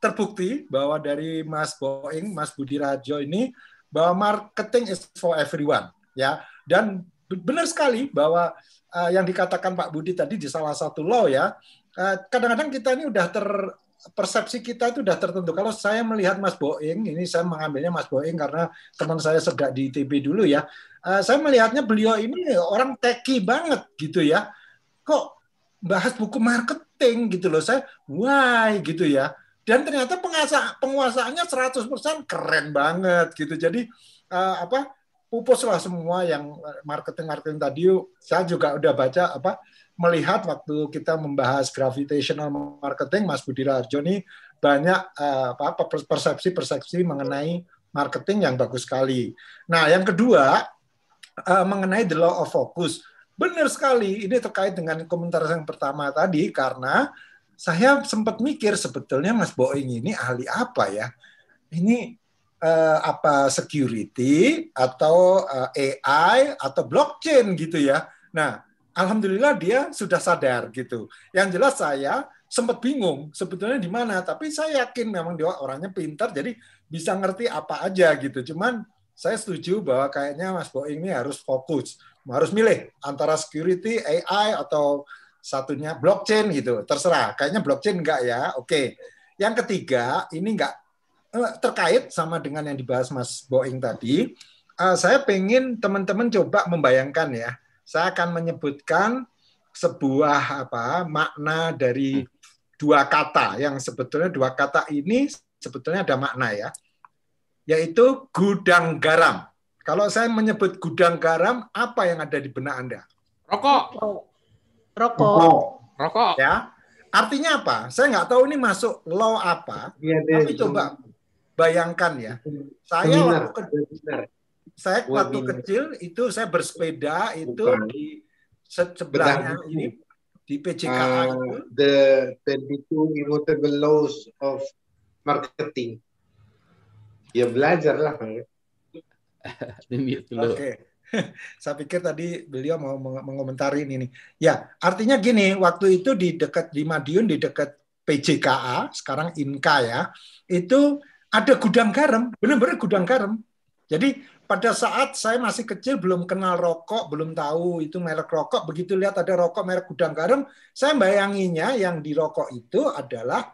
terbukti bahwa dari Mas Boeing, Mas Budi Rajo ini bahwa marketing is for everyone, ya. Dan benar sekali bahwa uh, yang dikatakan Pak Budi tadi di salah satu law ya, Eh, kadang-kadang kita ini udah ter persepsi kita itu udah tertentu. Kalau saya melihat Mas Boeing, ini saya mengambilnya Mas Boeing karena teman saya sedang di ITB dulu ya. Uh, saya melihatnya beliau ini orang teki banget gitu ya. Kok bahas buku marketing gitu loh. Saya why gitu ya. Dan ternyata penguasa penguasaannya 100% keren banget gitu. Jadi uh, apa? pupus lah semua yang marketing marketing tadi. Saya juga udah baca apa melihat waktu kita membahas gravitational marketing, Mas Budi Rajo ini banyak uh, apa persepsi-persepsi mengenai marketing yang bagus sekali. Nah, yang kedua uh, mengenai the law of focus. Benar sekali, ini terkait dengan komentar yang pertama tadi karena saya sempat mikir sebetulnya Mas Boeing ini ahli apa ya? Ini uh, apa security atau uh, AI atau blockchain gitu ya. Nah, alhamdulillah dia sudah sadar gitu. Yang jelas saya sempat bingung sebetulnya di mana, tapi saya yakin memang dia orangnya pintar jadi bisa ngerti apa aja gitu. Cuman saya setuju bahwa kayaknya Mas Boeing ini harus fokus, harus milih antara security, AI atau satunya blockchain gitu. Terserah. Kayaknya blockchain enggak ya. Oke. Yang ketiga, ini enggak eh, terkait sama dengan yang dibahas Mas Boeing tadi. Uh, saya pengen teman-teman coba membayangkan ya saya akan menyebutkan sebuah apa makna dari dua kata yang sebetulnya dua kata ini sebetulnya ada makna ya yaitu gudang garam. Kalau saya menyebut gudang garam, apa yang ada di benak Anda? Rokok. Rokok. Rokok. Ya. Artinya apa? Saya nggak tahu ini masuk law apa, ya, tapi coba bayangkan ya. Saya waktu, saya waktu kecil itu saya bersepeda itu Bukan. di sebelahnya ini di PJKA uh, itu. The 22 immutable laws of marketing. Ya belajar lah Oke. Okay. saya pikir tadi beliau mau mengomentari ini nih. Ya, artinya gini, waktu itu di dekat di Madiun di dekat PJKA, sekarang Inka ya, itu ada gudang garam, benar-benar gudang garam. Jadi pada saat saya masih kecil belum kenal rokok, belum tahu itu merek rokok, begitu lihat ada rokok merek gudang garam, saya bayanginya yang di rokok itu adalah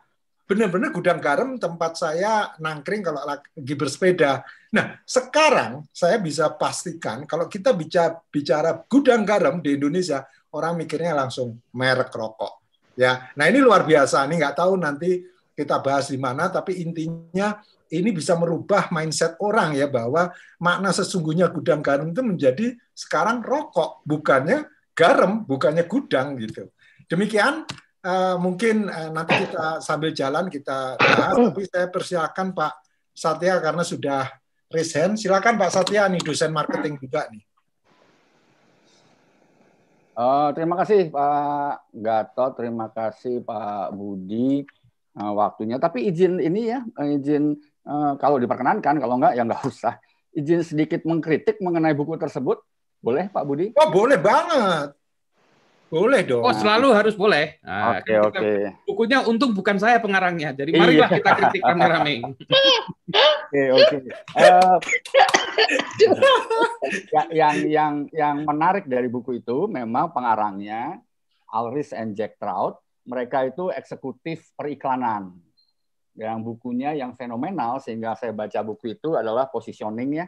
benar-benar gudang garam tempat saya nangkring kalau lagi bersepeda. Nah, sekarang saya bisa pastikan kalau kita bicara bicara gudang garam di Indonesia, orang mikirnya langsung merek rokok. Ya, nah ini luar biasa. Ini nggak tahu nanti kita bahas di mana, tapi intinya ini bisa merubah mindset orang ya bahwa makna sesungguhnya gudang garam itu menjadi sekarang rokok bukannya garam bukannya gudang gitu demikian uh, mungkin uh, nanti kita sambil jalan kita bahas tapi saya persilakan Pak Satya karena sudah resign silakan Pak Satya nih dosen marketing juga nih Uh, terima kasih Pak Gatot, terima kasih Pak Budi uh, waktunya. Tapi izin ini ya, izin Eh, kalau diperkenankan, kalau enggak ya enggak usah. Izin sedikit mengkritik mengenai buku tersebut, boleh Pak Budi? Oh boleh banget. Boleh dong. Oh selalu harus boleh. Nah, oke nah, oke. Okay. Bukunya untung bukan saya pengarangnya, jadi marilah iya. kita kritik rame-rame. Oke oke. Eh, ya, yang yang yang menarik dari buku itu memang pengarangnya Alris and Jack Trout. Mereka itu eksekutif periklanan yang bukunya yang fenomenal sehingga saya baca buku itu adalah positioning ya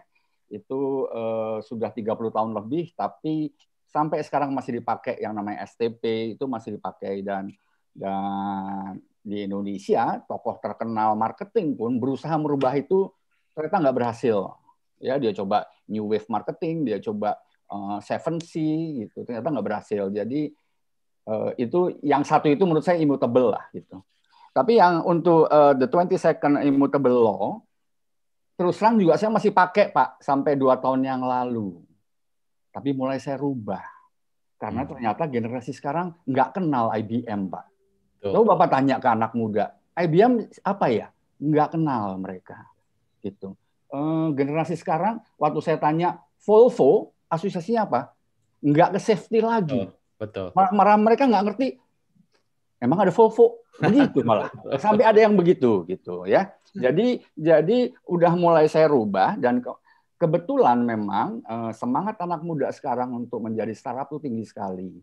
itu eh, sudah 30 tahun lebih tapi sampai sekarang masih dipakai yang namanya STP itu masih dipakai. Dan dan di Indonesia tokoh terkenal marketing pun berusaha merubah itu ternyata nggak berhasil. Ya dia coba new wave marketing dia coba uh, Seven C gitu ternyata nggak berhasil. Jadi uh, itu yang satu itu menurut saya immutable lah gitu. Tapi yang untuk uh, the 22nd immutable law terus terang juga saya masih pakai pak sampai dua tahun yang lalu tapi mulai saya rubah. Karena hmm. ternyata generasi sekarang nggak kenal IBM pak. Lalu bapak tanya ke anak muda IBM apa ya? Nggak kenal mereka gitu. Uh, generasi sekarang waktu saya tanya Volvo asosiasinya apa? Nggak ke safety lagi. Betul, betul. Marah mereka nggak ngerti emang ada Volvo? Begitu malah. Sampai ada yang begitu gitu ya. Jadi jadi udah mulai saya rubah dan kebetulan memang uh, semangat anak muda sekarang untuk menjadi startup itu tinggi sekali.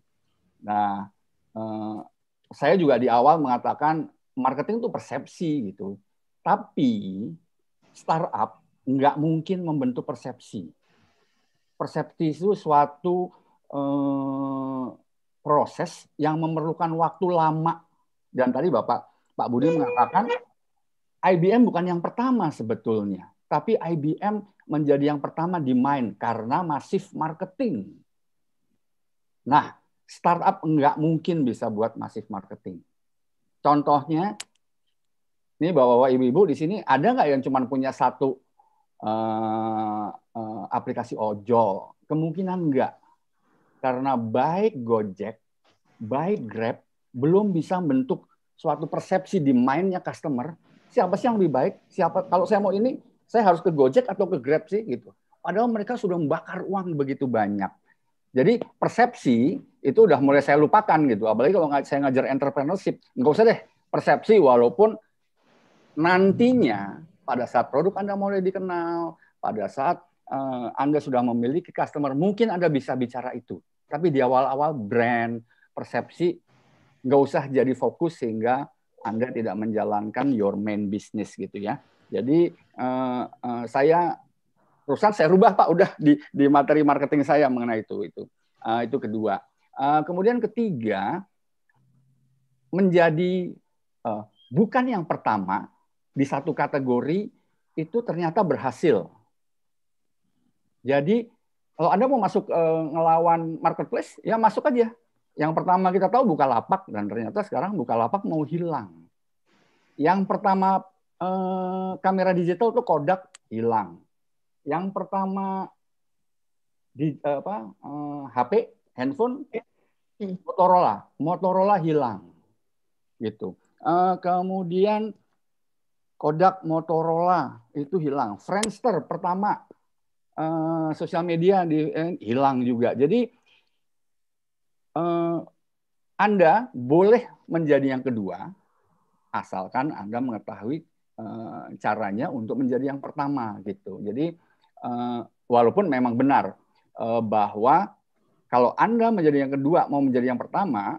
Nah uh, saya juga di awal mengatakan marketing itu persepsi gitu. Tapi startup nggak mungkin membentuk persepsi. Persepsi itu suatu uh, proses yang memerlukan waktu lama. Dan tadi Bapak Pak Budi mengatakan IBM bukan yang pertama sebetulnya, tapi IBM menjadi yang pertama di main karena masif marketing. Nah, startup enggak mungkin bisa buat masif marketing. Contohnya, ini bapak-bapak ibu-ibu di sini ada nggak yang cuma punya satu uh, uh, aplikasi ojol? Kemungkinan enggak. Karena baik Gojek, baik Grab, belum bisa bentuk suatu persepsi di mindnya customer siapa sih yang lebih baik siapa kalau saya mau ini saya harus ke Gojek atau ke Grab sih gitu. Padahal mereka sudah membakar uang begitu banyak. Jadi persepsi itu udah mulai saya lupakan gitu. Apalagi kalau saya ngajar entrepreneurship nggak usah deh. Persepsi walaupun nantinya pada saat produk anda mulai dikenal pada saat uh, anda sudah memiliki customer mungkin anda bisa bicara itu. Tapi di awal-awal brand persepsi nggak usah jadi fokus sehingga Anda tidak menjalankan your main business gitu ya. Jadi uh, uh, saya perusahaan saya rubah Pak udah di di materi marketing saya mengenai itu itu. Uh, itu kedua. Uh, kemudian ketiga menjadi uh, bukan yang pertama di satu kategori itu ternyata berhasil. Jadi kalau Anda mau masuk uh, ngelawan marketplace ya masuk aja yang pertama kita tahu buka lapak dan ternyata sekarang buka lapak mau hilang. Yang pertama eh, kamera digital itu Kodak hilang. Yang pertama di apa eh, HP handphone Motorola Motorola hilang gitu. Eh, kemudian Kodak Motorola itu hilang. Friendster pertama eh, sosial media di, eh, hilang juga. Jadi eh, Anda boleh menjadi yang kedua, asalkan Anda mengetahui eh, caranya untuk menjadi yang pertama gitu. Jadi eh, walaupun memang benar eh, bahwa kalau Anda menjadi yang kedua mau menjadi yang pertama,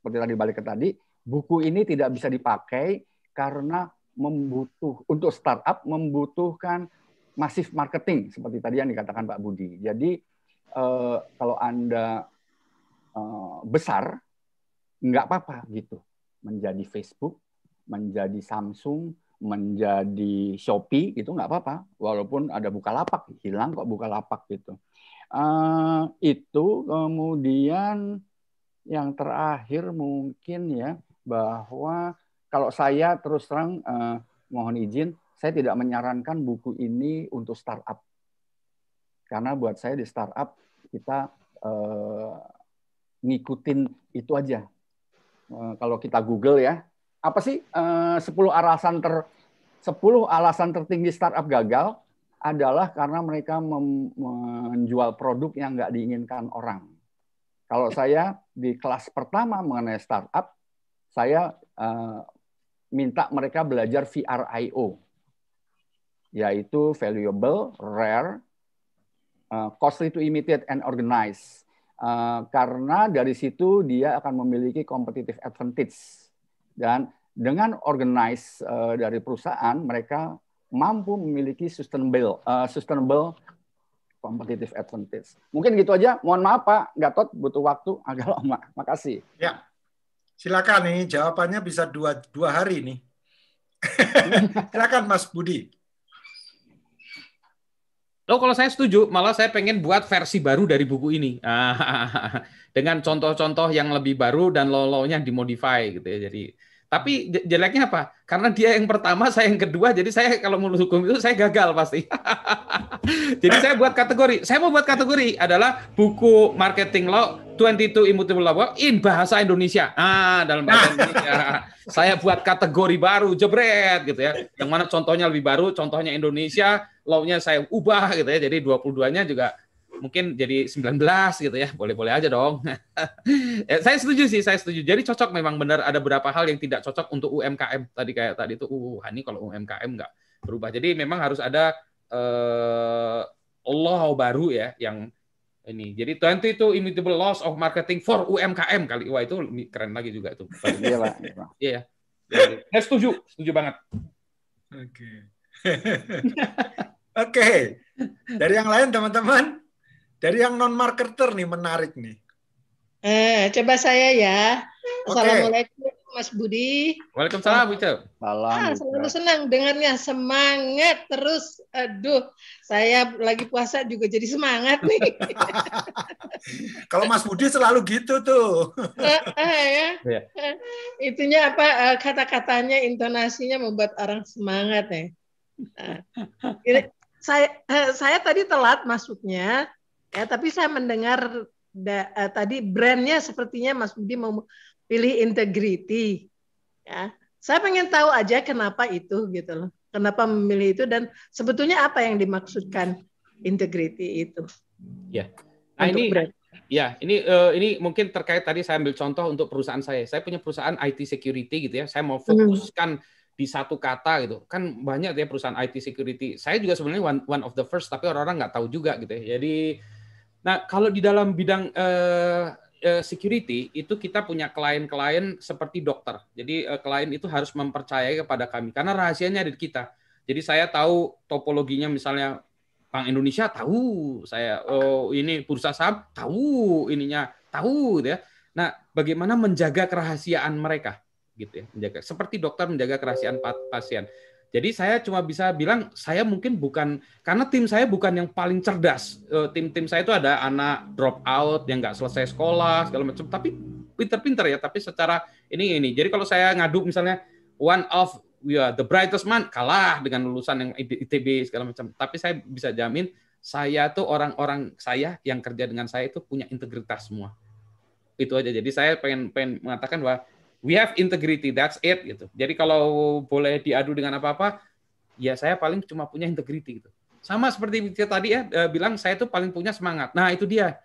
seperti tadi balik ke tadi, buku ini tidak bisa dipakai karena membutuh untuk startup membutuhkan masif marketing seperti tadi yang dikatakan Pak Budi. Jadi kalau Anda besar, nggak apa-apa gitu. Menjadi Facebook, menjadi Samsung, menjadi Shopee itu nggak apa-apa. Walaupun ada buka lapak, hilang kok buka lapak gitu. Uh, itu kemudian yang terakhir mungkin ya bahwa kalau saya terus terang uh, mohon izin, saya tidak menyarankan buku ini untuk startup. Karena buat saya di startup kita uh, ngikutin itu aja. Uh, kalau kita Google ya, apa sih uh, 10 alasan ter 10 alasan tertinggi startup gagal adalah karena mereka menjual produk yang nggak diinginkan orang. Kalau saya di kelas pertama mengenai startup, saya uh, minta mereka belajar VRIO, yaitu valuable, rare, uh, costly to imitate and organize. Uh, karena dari situ dia akan memiliki competitive advantage dan dengan organize uh, dari perusahaan mereka mampu memiliki sustainable uh, sustainable competitive advantage. Mungkin gitu aja. Mohon maaf Pak, Gatot butuh waktu agak lama. Makasih. Ya, silakan nih jawabannya bisa dua dua hari nih. silakan Mas Budi. Lo kalau saya setuju, malah saya pengen buat versi baru dari buku ini. Dengan contoh-contoh yang lebih baru dan lo-nya dimodify gitu ya. Jadi tapi jeleknya apa? Karena dia yang pertama, saya yang kedua, jadi saya kalau mau hukum itu saya gagal pasti. jadi saya buat kategori. Saya mau buat kategori adalah buku marketing law 22 immutable law in bahasa Indonesia. Ah, dalam bahasa Indonesia. saya buat kategori baru, jebret gitu ya. Yang mana contohnya lebih baru, contohnya Indonesia, law-nya saya ubah gitu ya. Jadi 22-nya juga mungkin jadi 19 gitu ya. Boleh-boleh aja dong. ya, saya setuju sih, saya setuju. Jadi cocok memang benar ada beberapa hal yang tidak cocok untuk UMKM. Tadi kayak tadi itu uh ini kalau UMKM nggak berubah. Jadi memang harus ada uh, law baru ya yang ini. Jadi 22 immutable laws of marketing for UMKM kali. Wah itu keren lagi juga itu. Iya, Pak. Iya. Saya setuju, setuju banget. Oke. Oke. Dari yang lain teman-teman? Dari yang non marketer nih menarik nih. Eh, coba saya ya. Assalamualaikum Mas Budi. Waalaikumsalam, Bu Ah, selalu senang dengarnya semangat terus. Aduh, saya lagi puasa juga jadi semangat nih. Kalau Mas Budi selalu gitu tuh. eh, eh, ya. Yeah. Itunya apa eh, kata-katanya, intonasinya membuat orang semangat ya. Nah, ini, saya eh, saya tadi telat masuknya Ya, tapi saya mendengar da, uh, tadi brandnya sepertinya Mas Budi mau pilih integrity. Ya, saya pengen tahu aja kenapa itu gitu loh. Kenapa memilih itu dan sebetulnya apa yang dimaksudkan integrity itu? Ya. Nah, ini brand. Ya, ini uh, ini mungkin terkait tadi saya ambil contoh untuk perusahaan saya. Saya punya perusahaan IT security gitu ya. Saya mau hmm. fokuskan hmm di satu kata gitu kan banyak ya perusahaan IT security saya juga sebenarnya one, one of the first tapi orang-orang nggak tahu juga gitu ya jadi Nah, kalau di dalam bidang uh, security itu kita punya klien-klien seperti dokter. Jadi uh, klien itu harus mempercayai kepada kami karena rahasianya ada di kita. Jadi saya tahu topologinya misalnya Bank Indonesia tahu, saya oh ini bursa saham tahu ininya, tahu gitu ya. Nah, bagaimana menjaga kerahasiaan mereka gitu ya, menjaga seperti dokter menjaga kerahasiaan pasien. Jadi saya cuma bisa bilang saya mungkin bukan karena tim saya bukan yang paling cerdas. Eh, tim-tim saya itu ada anak drop out yang nggak selesai sekolah segala macam, tapi pinter-pinter ya. Tapi secara ini ini. Jadi kalau saya ngadu misalnya one of are the brightest man kalah dengan lulusan yang ITB segala macam. Tapi saya bisa jamin saya tuh orang-orang saya yang kerja dengan saya itu punya integritas semua. Itu aja. Jadi saya pengen pengen mengatakan bahwa we have integrity, that's it gitu. Jadi kalau boleh diadu dengan apa-apa, ya saya paling cuma punya integrity gitu. Sama seperti tadi ya eh, bilang saya tuh paling punya semangat. Nah, itu dia.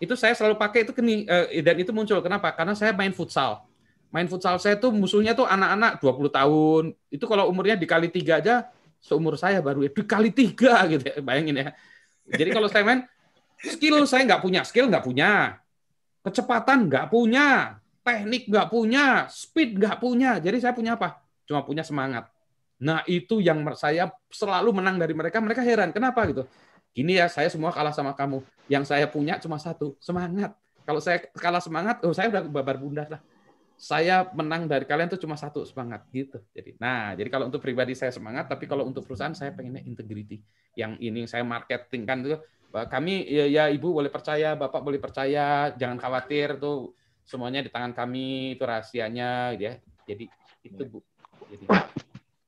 Itu saya selalu pakai itu keni eh, dan itu muncul kenapa? Karena saya main futsal. Main futsal saya tuh musuhnya tuh anak-anak 20 tahun. Itu kalau umurnya dikali tiga aja seumur saya baru ya dikali tiga gitu ya. Bayangin ya. Jadi kalau saya main skill saya nggak punya, skill nggak punya, kecepatan nggak punya, teknik nggak punya, speed nggak punya. Jadi saya punya apa? Cuma punya semangat. Nah itu yang saya selalu menang dari mereka. Mereka heran, kenapa gitu? Gini ya, saya semua kalah sama kamu. Yang saya punya cuma satu, semangat. Kalau saya kalah semangat, oh saya udah babar bundar lah. Saya menang dari kalian tuh cuma satu semangat gitu. Jadi, nah, jadi kalau untuk pribadi saya semangat, tapi kalau untuk perusahaan saya pengennya integrity. Yang ini saya marketing kan tuh kami ya, ya ibu boleh percaya, bapak boleh percaya, jangan khawatir tuh semuanya di tangan kami itu rahasianya gitu ya. Jadi itu Bu. Jadi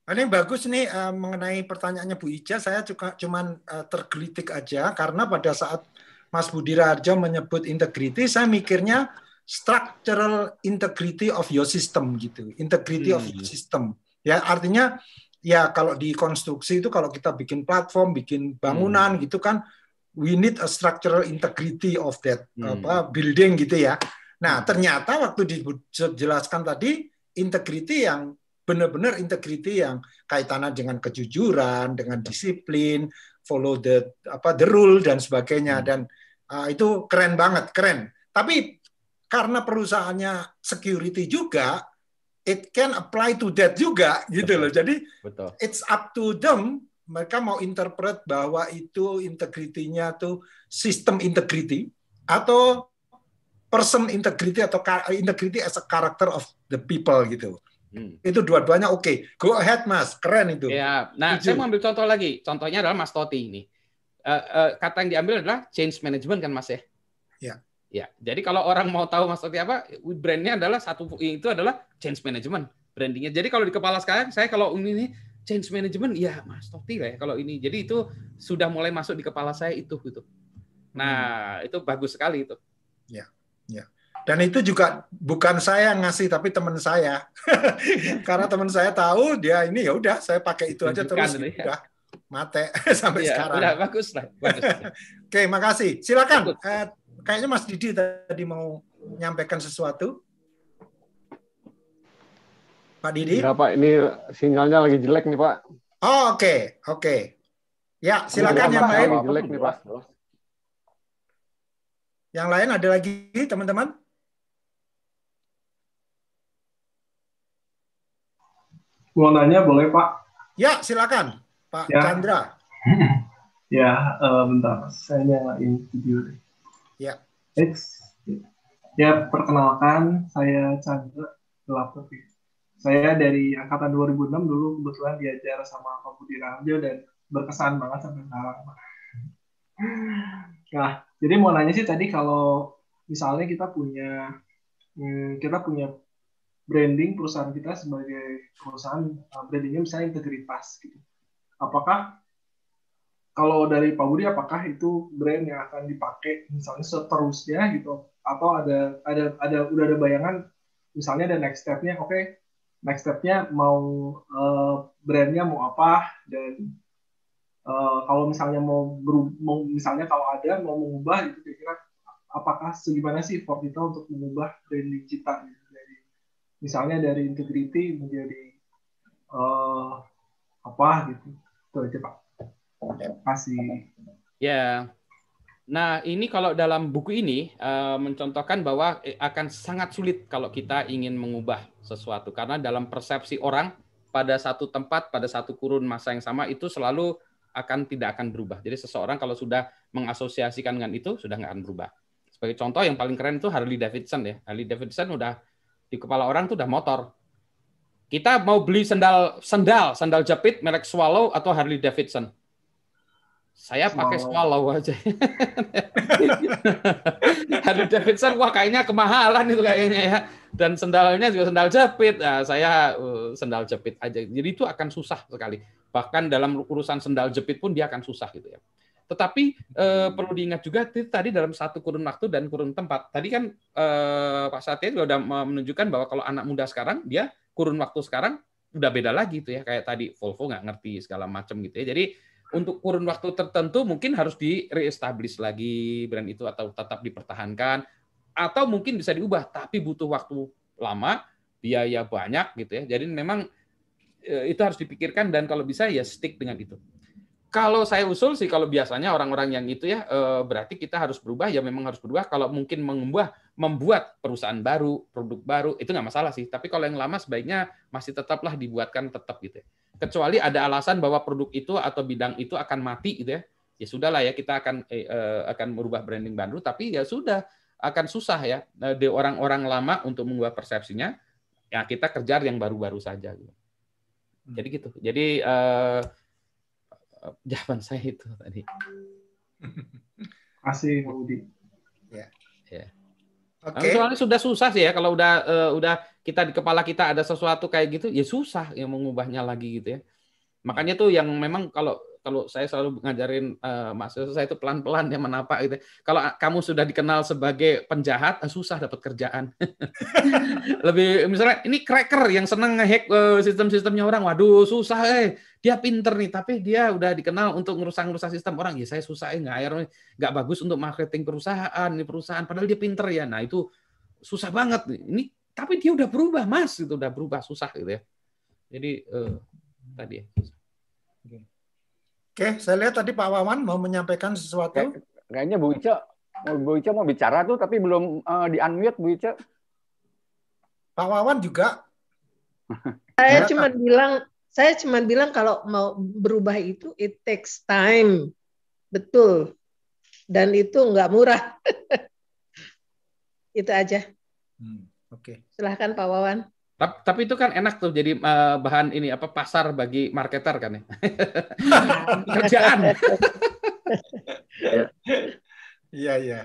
ini yang bagus nih uh, mengenai pertanyaannya Bu Ija, saya juga cuman uh, tergelitik aja karena pada saat Mas Budi Rajo menyebut integrity, saya mikirnya structural integrity of your system gitu, integrity hmm. of your system. Ya artinya ya kalau di konstruksi itu kalau kita bikin platform, bikin bangunan hmm. gitu kan, we need a structural integrity of that hmm. apa building gitu ya. Nah, ternyata waktu dijelaskan tadi integrity yang benar-benar integrity yang kaitannya dengan kejujuran, dengan disiplin, follow the apa the rule dan sebagainya hmm. dan uh, itu keren banget, keren. Tapi karena perusahaannya security juga, it can apply to that juga gitu loh. Jadi Betul. it's up to them mereka mau interpret bahwa itu integrity-nya tuh sistem integrity atau person integrity atau integrity as a character of the people gitu. Hmm. Itu dua-duanya oke. Okay. Go ahead Mas, keren itu. Ya, nah Tujuh. saya mau ambil contoh lagi. Contohnya adalah Mas Toti ini. uh, uh, kata yang diambil adalah change management kan Mas ya? Ya. Ya, jadi kalau orang mau tahu maksudnya apa, brandnya adalah satu itu adalah change management brandingnya. Jadi kalau di kepala sekarang saya kalau ini change management, ya Mas Toti lah ya kalau ini. Jadi itu sudah mulai masuk di kepala saya itu gitu. Nah hmm. itu bagus sekali itu. Ya, ya. Dan itu juga bukan saya yang ngasih tapi teman saya. Karena teman saya tahu dia ini ya udah saya pakai itu aja terus ya. udah mate sampai ya, sekarang. Udah bagus lah. Bagus. Oke, makasih. Silakan. Eh, kayaknya Mas Didi tadi mau menyampaikan sesuatu. Pak Didi? Ya Pak, ini sinyalnya lagi jelek nih Pak. Oh oke, okay. oke. Okay. Ya, silakan yang lain. Jelek nih Pak. Yang lain ada lagi teman-teman? Mau nanya boleh Pak? Ya, silakan Pak ya. Chandra. ya, uh, bentar. Saya nyalain video deh. Ya. It's, ya, perkenalkan saya Chandra Gelapur. Saya dari angkatan 2006 dulu kebetulan diajar sama Pak Budi Raharjo dan berkesan banget sampai sekarang. Nah, jadi mau nanya sih tadi kalau misalnya kita punya hmm, kita punya branding perusahaan kita sebagai perusahaan uh, brandingnya misalnya integritas gitu. Apakah kalau dari Pak Budi apakah itu brand yang akan dipakai misalnya seterusnya gitu atau ada ada ada udah ada bayangan misalnya ada next stepnya oke okay, next stepnya mau uh, brandnya mau apa dan uh, kalau misalnya mau, beru, mau misalnya kalau ada mau mengubah itu kira-kira apakah segimana sih for kita untuk mengubah branding kita dari misalnya dari integrity menjadi uh, apa gitu itu aja pak kasih. Ya. Nah, ini kalau dalam buku ini uh, mencontohkan bahwa eh, akan sangat sulit kalau kita ingin mengubah sesuatu karena dalam persepsi orang pada satu tempat pada satu kurun masa yang sama itu selalu akan tidak akan berubah. Jadi seseorang kalau sudah mengasosiasikan dengan itu sudah nggak akan berubah. Sebagai contoh yang paling keren itu Harley Davidson ya. Harley Davidson udah di kepala orang tuh udah motor. Kita mau beli sendal sendal sandal jepit merek Swallow atau Harley Davidson saya pakai swallow aja. Harley Davidson, wah kayaknya kemahalan itu kayaknya ya. Dan sendalnya juga sendal jepit. Nah, saya uh, sendal jepit aja. Jadi itu akan susah sekali. Bahkan dalam urusan sendal jepit pun dia akan susah gitu ya. Tetapi eh, perlu diingat juga tadi dalam satu kurun waktu dan kurun tempat. Tadi kan eh, Pak Satya juga sudah menunjukkan bahwa kalau anak muda sekarang dia kurun waktu sekarang udah beda lagi tuh ya kayak tadi Volvo nggak ngerti segala macam gitu ya. Jadi untuk kurun waktu tertentu mungkin harus di reestablish lagi brand itu atau tetap dipertahankan atau mungkin bisa diubah tapi butuh waktu lama biaya banyak gitu ya. Jadi memang eh, itu harus dipikirkan dan kalau bisa ya stick dengan itu. Kalau saya usul sih kalau biasanya orang-orang yang itu ya eh, berarti kita harus berubah ya memang harus berubah. Kalau mungkin mengubah membuat perusahaan baru produk baru itu nggak masalah sih. Tapi kalau yang lama sebaiknya masih tetaplah dibuatkan tetap gitu ya. Kecuali ada alasan bahwa produk itu atau bidang itu akan mati gitu ya. Ya sudahlah ya kita akan eh, eh, akan merubah branding baru tapi ya sudah akan susah ya eh, di orang-orang lama untuk mengubah persepsinya ya kita kejar yang baru-baru saja gitu. Hmm. jadi gitu jadi eh, jawaban saya itu tadi kasih Budi ya ya Okay. Soalnya sudah susah sih ya kalau udah uh, udah kita di kepala kita ada sesuatu kayak gitu ya susah yang mengubahnya lagi gitu ya. Makanya tuh yang memang kalau kalau saya selalu ngajarin uh, mahasiswa saya itu pelan-pelan ya menapa gitu. Kalau kamu sudah dikenal sebagai penjahat, uh, susah dapat kerjaan. Lebih misalnya ini cracker yang senang ngehack uh, sistem-sistemnya orang, waduh susah eh. Dia pinter nih, tapi dia udah dikenal untuk ngerusak-ngerusak sistem orang. Ya saya susah eh nggak air nggak bagus untuk marketing perusahaan, ini perusahaan padahal dia pinter ya. Nah, itu susah banget Ini tapi dia udah berubah, Mas. Itu udah berubah susah gitu ya. Jadi uh, tadi ya. Oke, saya lihat tadi Pak Wawan mau menyampaikan sesuatu. Kayaknya Bu Ica, Bu Ica mau bicara tuh, tapi belum uh, di unmute Bu Ica. Pak Wawan juga. saya cuma bilang, saya cuma bilang kalau mau berubah itu it takes time, betul, dan itu nggak murah. itu aja. Hmm, Oke. Okay. Silahkan Pak Wawan. Tapi itu kan enak tuh jadi uh, bahan ini apa pasar bagi marketer kan ya. Kerjaan. Iya, iya.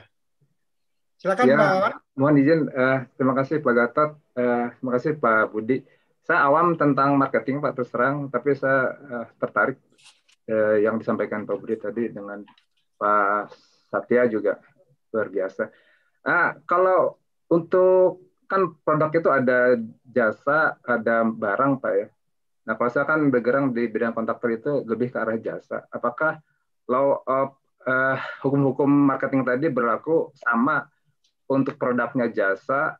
Silakan Ya. Pak. Mohon izin, eh, terima kasih Pak Gatot, eh, terima kasih Pak Budi. Saya awam tentang marketing Pak terus terang, tapi saya eh, tertarik eh, yang disampaikan Pak Budi tadi dengan Pak Satya juga luar biasa. Ah, kalau untuk kan produk itu ada jasa, ada barang Pak ya. Nah kalau saya kan bergerak di bidang kontraktor itu lebih ke arah jasa. Apakah law of eh, hukum-hukum marketing tadi berlaku sama untuk produknya jasa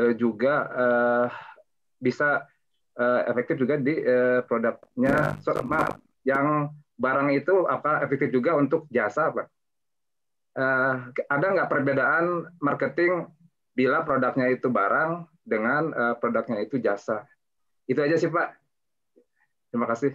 eh, juga eh, bisa eh, efektif juga di eh, produknya so, yang barang itu apa efektif juga untuk jasa Pak? Eh, ada nggak perbedaan marketing bila produknya itu barang dengan eh, produknya itu jasa? Itu aja sih Pak. Terima kasih.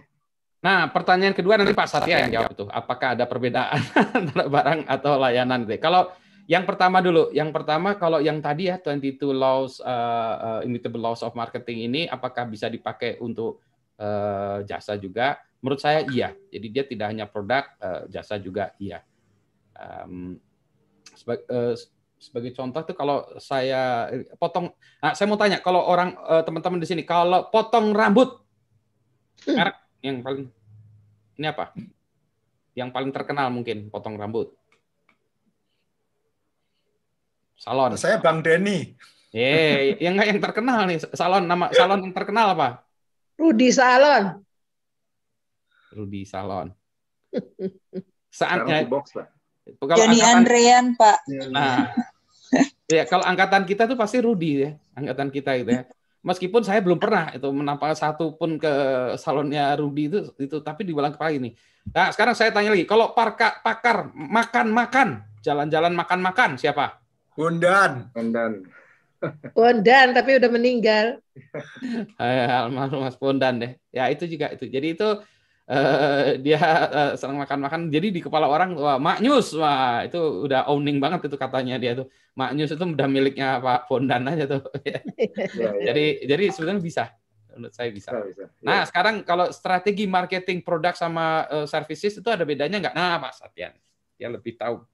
Nah, pertanyaan kedua nanti Pak Satya yang jawab itu. Apakah ada perbedaan antara barang atau layanan? Kalau yang pertama dulu, yang pertama kalau yang tadi ya 22 laws uh, uh, immutable laws of marketing ini apakah bisa dipakai untuk uh, jasa juga? Menurut saya iya. Jadi dia tidak hanya produk, uh, jasa juga iya. Um, seba- uh, sebagai contoh tuh kalau saya potong, nah, saya mau tanya kalau orang uh, teman-teman di sini kalau potong rambut merek yang paling ini apa? Yang paling terkenal mungkin potong rambut. Salon. Saya Bang Denny. Eh, yang nggak yang terkenal nih salon nama salon yang terkenal apa? Rudi Salon. Rudi Salon. Saatnya di box Pak. Kalau Johnny angkatan, Andrean, Pak. nah, ya kalau angkatan kita tuh pasti Rudi ya, angkatan kita gitu ya. Meskipun saya belum pernah itu menampal satu pun ke salonnya Rudi itu itu tapi diulang kepala ini. Nah, sekarang saya tanya lagi, kalau parka, pakar makan-makan, jalan-jalan makan-makan siapa? Bondan. Bondan. Bondan tapi udah meninggal. Eh, almarhum Mas Bondan deh. Ya itu juga itu. Jadi itu eh, dia eh, senang makan-makan. Jadi di kepala orang wah maknyus wah itu udah owning banget itu katanya dia tuh. Maknyus itu udah miliknya Pak Bondan aja tuh. Ya, ya. jadi jadi sebenarnya bisa. Menurut saya bisa. Bisa, bisa. Nah, Ya. sekarang kalau strategi marketing produk sama eh, services itu ada bedanya nggak? Nah, Mas Satyan, dia lebih tahu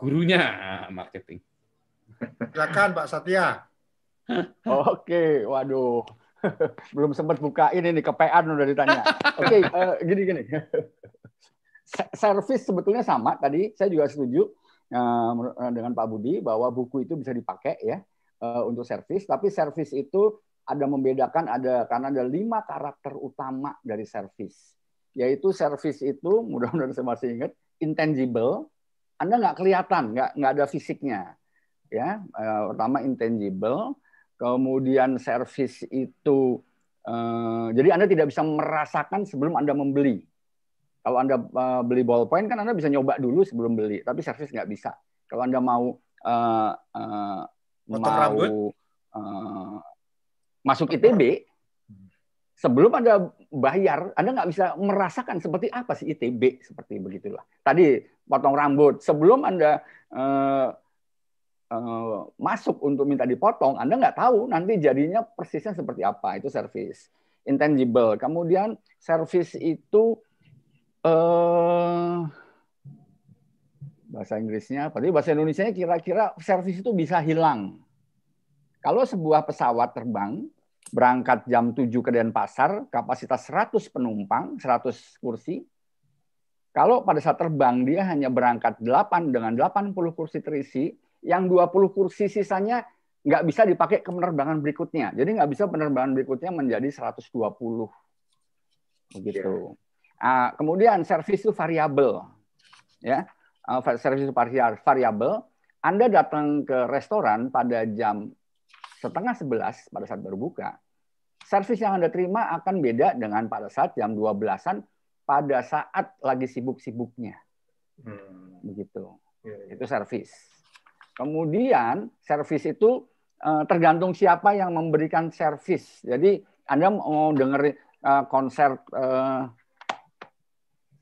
gurunya marketing. Silakan Pak Satya. Oke, waduh. Belum sempat buka ini kepean udah ditanya. Oke, eh, gini gini. Se- Service sebetulnya sama tadi saya juga setuju eh, dengan Pak Budi bahwa buku itu bisa dipakai ya eh, untuk service, tapi service itu ada membedakan ada karena ada lima karakter utama dari service. Yaitu service itu mudah-mudahan saya masih ingat intangible, Anda nggak kelihatan, nggak nggak ada fisiknya ya eh, pertama intangible kemudian service itu eh, jadi anda tidak bisa merasakan sebelum anda membeli. Kalau anda eh, beli ballpoint kan anda bisa nyoba dulu sebelum beli tapi service nggak bisa. Kalau anda mau eh, eh, Potong mau rambut? eh, masuk ITB sebelum anda bayar anda nggak bisa merasakan seperti apa sih ITB seperti begitulah. Tadi potong rambut. Sebelum anda eh, eh, masuk untuk minta dipotong, Anda nggak tahu nanti jadinya persisnya seperti apa. Itu service. Intangible. Kemudian service itu eh, bahasa Inggrisnya, berarti bahasa Indonesia kira-kira service itu bisa hilang. Kalau sebuah pesawat terbang berangkat jam 7 ke Denpasar, kapasitas 100 penumpang, 100 kursi. Kalau pada saat terbang dia hanya berangkat 8 dengan 80 kursi terisi, yang 20 kursi sisanya nggak bisa dipakai ke penerbangan berikutnya. Jadi nggak bisa penerbangan berikutnya menjadi 120. Begitu. Ah, kemudian servis itu variabel. Ya. Ah, servis itu varia- variabel. Anda datang ke restoran pada jam setengah sebelas pada saat berbuka. Servis yang Anda terima akan beda dengan pada saat jam 12-an pada saat lagi sibuk-sibuknya. Hmm. Begitu. Ya, ya. Itu servis. Kemudian servis itu eh, tergantung siapa yang memberikan servis. Jadi Anda mau dengar eh, konser eh,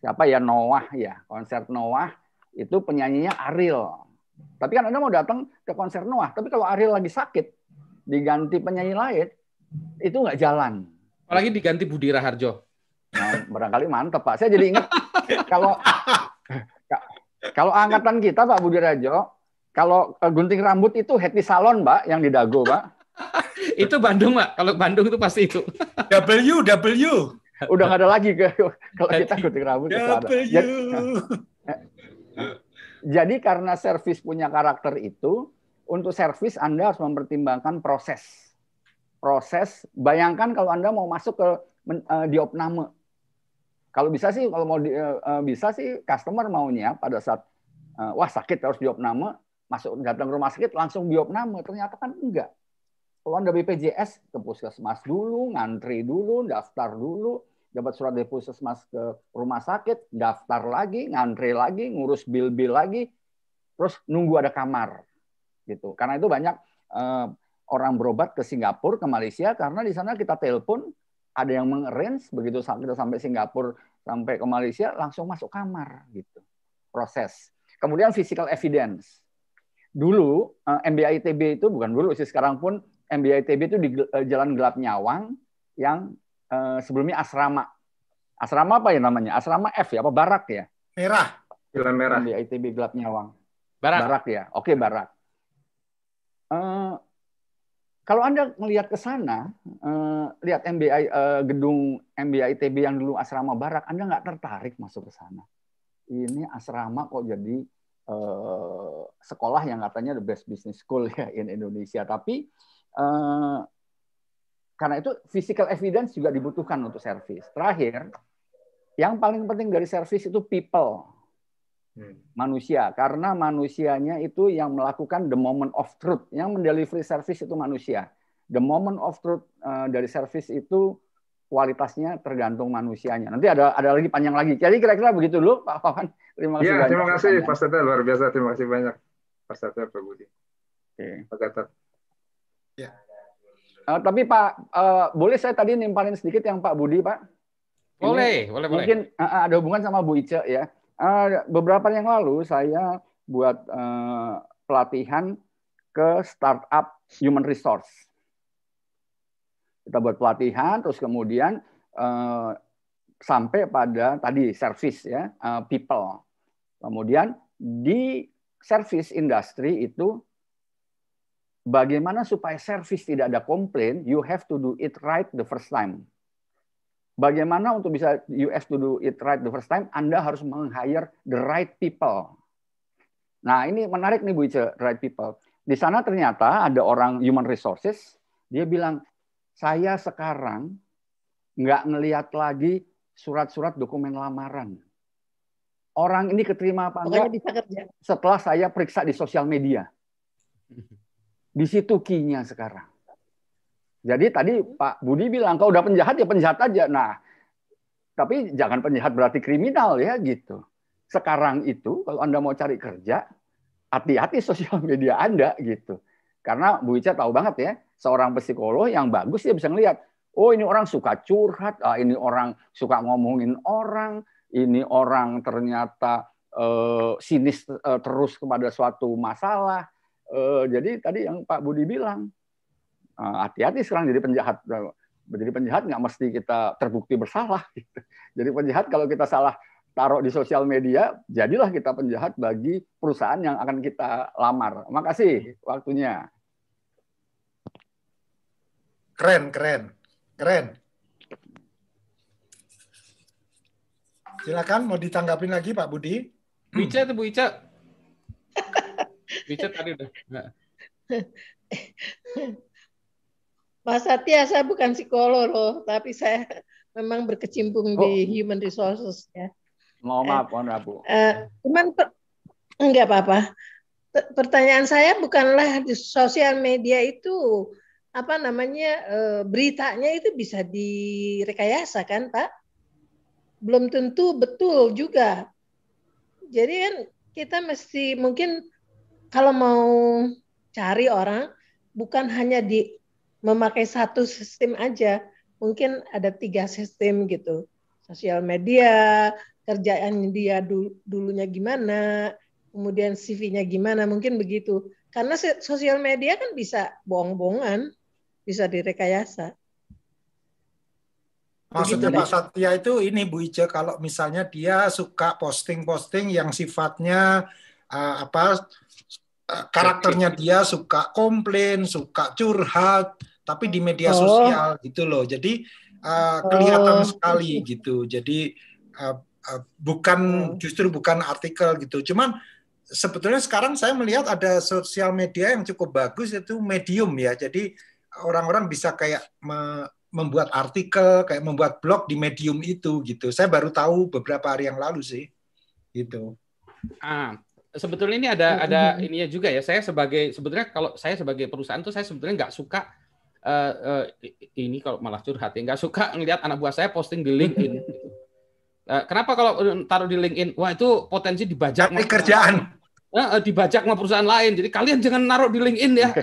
siapa ya Noah ya, konser Noah itu penyanyinya Ariel. Tapi kan Anda mau datang ke konser Noah, tapi kalau Ariel lagi sakit diganti penyanyi lain itu nggak jalan. Apalagi diganti Budi Raharjo. Nah, barangkali mantep Pak. Saya jadi ingat kalau Kalau angkatan kita Pak Budi Rajo, kalau eh, gunting rambut itu happy salon Mbak yang di Dago Pak. itu Bandung Pak. Kalau Bandung itu pasti itu. W W. Udah nggak ada lagi ke kalau kita gunting rambut. W. Jadi, jadi karena servis punya karakter itu, untuk servis Anda harus mempertimbangkan proses. Proses, bayangkan kalau Anda mau masuk ke men- eh, diopname. Kalau bisa sih, kalau mau di- eh, bisa sih customer maunya pada saat wah sakit harus diopname, masuk datang rumah sakit langsung diopname. Ternyata kan enggak. Kalau Anda BPJS ke puskesmas dulu, ngantri dulu, daftar dulu, dapat surat dari puskesmas ke rumah sakit, daftar lagi, ngantri lagi, ngurus bil-bil lagi, terus nunggu ada kamar gitu. Karena itu banyak eh, orang berobat ke Singapura, ke Malaysia karena di sana kita telepon ada yang mengarrange begitu kita sampai Singapura sampai ke Malaysia langsung masuk kamar gitu. Proses. Kemudian physical evidence. Dulu eh, MBA ITB itu bukan dulu sih sekarang pun MBA ITB itu di eh, Jalan Gelap Nyawang yang eh, sebelumnya asrama. Asrama apa ya namanya? Asrama F ya apa barak ya? Merah. Jalan merah. MBA ITB Gelap Nyawang. Barak. Barak ya. Oke, barak. Eh, kalau Anda melihat ke sana, eh, lihat MBI gedung MBI ITB yang dulu asrama barak, Anda nggak tertarik masuk ke sana. Ini asrama kok jadi eh, sekolah yang katanya the best business school ya in Indonesia. Tapi eh, karena itu physical evidence juga dibutuhkan untuk servis. Terakhir, yang paling penting dari servis itu people Hmm. manusia karena manusianya itu yang melakukan the moment of truth yang mendelivery service itu manusia the moment of truth eh, dari service itu kualitasnya tergantung manusianya nanti ada ada lagi panjang lagi jadi kira-kira begitu dulu Pak Pawan terima kasih Iya, banyak terima kasih. Pak Setia luar biasa. Terima kasih banyak Pak Setia Pak Budi. Oke. Pak Gatot. Eh, tapi Pak eh, boleh saya tadi nimpalin sedikit yang Pak Budi Pak Ini Boleh, boleh, boleh. mungkin eh, ada hubungan sama Bu Ice ya. Eh, beberapa yang lalu saya buat eh, pelatihan ke startup human resource. Kita buat pelatihan, terus kemudian eh, sampai pada tadi service ya, eh, people. Kemudian di service industry itu bagaimana supaya service tidak ada komplain, you have to do it right the first time. Bagaimana untuk bisa you have to do it right the first time, Anda harus meng-hire the right people. Nah, ini menarik nih Bu Ice, right people. Di sana ternyata ada orang human resources, dia bilang, saya sekarang nggak ngelihat lagi surat-surat dokumen lamaran. Orang ini keterima apa Pokoknya enggak bisa kerja. setelah saya periksa di sosial media. Di situ key-nya sekarang. Jadi tadi Pak Budi bilang kalau udah penjahat ya penjahat aja. Nah, tapi jangan penjahat berarti kriminal ya gitu. Sekarang itu kalau Anda mau cari kerja, hati-hati sosial media Anda gitu. Karena Bu Ica tahu banget ya, seorang psikolog yang bagus dia bisa ngelihat, oh ini orang suka curhat, ah, ini orang suka ngomongin orang, ini orang ternyata eh, sinis eh, terus kepada suatu masalah. Eh, jadi tadi yang Pak Budi bilang, eh, hati-hati sekarang jadi penjahat. Jadi penjahat nggak mesti kita terbukti bersalah. Jadi penjahat kalau kita salah taruh di sosial media, jadilah kita penjahat bagi perusahaan yang akan kita lamar. Makasih waktunya. Keren, keren, keren. Silakan mau ditanggapin lagi Pak Budi. Bu Ica itu Bu Ica. Bu Ica tadi udah. Nggak. Mas Satya, saya bukan psikolog loh, tapi saya memang berkecimpung di Oh. human resources ya. Mohon maaf, mohon maaf Bu. Eh, cuman per- enggak apa-apa. Pe- Pertanyaan saya bukanlah di sosial media itu apa namanya eh, beritanya itu bisa direkayasa kan Pak? Belum tentu betul juga. Jadi kan kita mesti mungkin kalau mau cari orang bukan hanya di memakai satu sistem aja, mungkin ada tiga sistem gitu. Sosial media, kerjaan dia dulu, dulunya gimana, kemudian CV-nya gimana, mungkin begitu. Karena sosial media kan bisa bohong-bohongan, bisa direkayasa. Maksudnya Pak Satya itu ini Bu Ica kalau misalnya dia suka posting-posting yang sifatnya uh, apa uh, karakternya dia suka komplain, suka curhat, tapi di media Oh. sosial gitu loh. Jadi uh, kelihatan Oh. sekali gitu. Jadi uh, uh, bukan justru bukan artikel gitu. Cuman sebetulnya sekarang saya melihat ada sosial media yang cukup bagus itu medium ya. Jadi orang-orang bisa kayak me- membuat artikel, kayak membuat blog di medium itu gitu. Saya baru tahu beberapa hari yang lalu sih. Gitu. Ah, sebetulnya ini ada ada ininya juga ya. Saya sebagai sebetulnya kalau saya sebagai perusahaan tuh saya sebetulnya nggak suka eh, eh, ini kalau malah curhat ya nggak suka ngelihat anak buah saya posting di LinkedIn. Eh, kenapa kalau taruh di LinkedIn? Wah itu potensi dibajak sama- kerjaan. Eh, dibajak sama perusahaan lain. Jadi kalian jangan naruh di LinkedIn ya.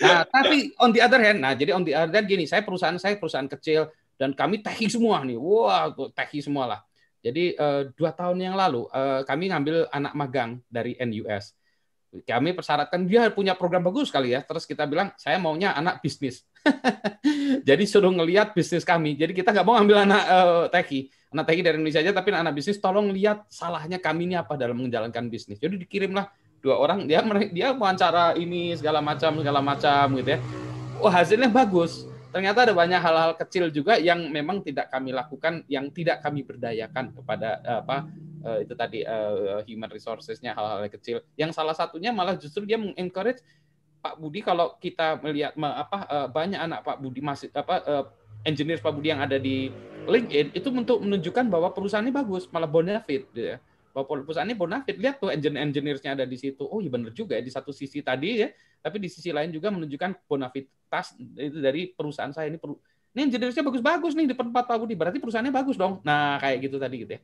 Nah, tapi on the other hand, nah jadi on the other hand gini, saya perusahaan saya perusahaan kecil dan kami techi semua nih. Wah, tuh techi semua lah. Jadi eh, dua tahun yang lalu eh, kami ngambil anak magang dari NUS. Kami persyaratkan dia punya program bagus sekali ya. Terus kita bilang saya maunya anak bisnis. Jadi suruh ngelihat bisnis kami. Jadi kita nggak mau ambil anak eh, techi, anak techi dari Indonesia aja, tapi anak bisnis tolong lihat salahnya kami ini apa dalam menjalankan bisnis. Jadi dikirimlah dua orang dia dia wawancara ini segala macam segala macam gitu ya. Wah hasilnya bagus. Ternyata ada banyak hal-hal kecil juga yang memang tidak kami lakukan, yang tidak kami berdayakan kepada eh, apa eh, itu tadi eh, human resources-nya hal-hal kecil. Yang salah satunya malah justru dia mengencourage Pak Budi kalau kita melihat me- apa banyak anak Pak Budi masih apa engineer Pak Budi yang ada di LinkedIn itu untuk menunjukkan bahwa perusahaannya bagus, malah bonafit gitu ya. Bahwa perusahaannya bonafit, lihat tuh engineer engineers-nya ada di situ. Oh iya benar juga ya di satu sisi tadi ya, tapi di sisi lain juga menunjukkan bonafitas itu dari perusahaan saya ini peru ini engineers-nya bagus-bagus nih di tempat Pak Budi, berarti perusahaannya bagus dong. Nah, kayak gitu tadi gitu ya.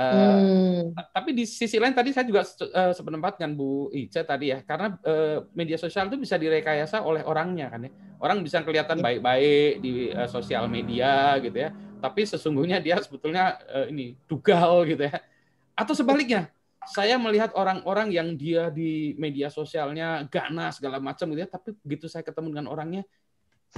Eh, Hmm. Ta- Tapi di sisi lain tadi saya juga se- eh, sependapat dengan Bu Ica tadi ya, karena eh, media sosial itu bisa direkayasa oleh orangnya kan ya. Orang bisa kelihatan baik-baik di eh, sosial media gitu ya, tapi sesungguhnya dia sebetulnya eh, ini dugal gitu ya. Atau sebaliknya, saya melihat orang-orang yang dia di media sosialnya ganas segala macam gitu ya, tapi begitu saya ketemu dengan orangnya,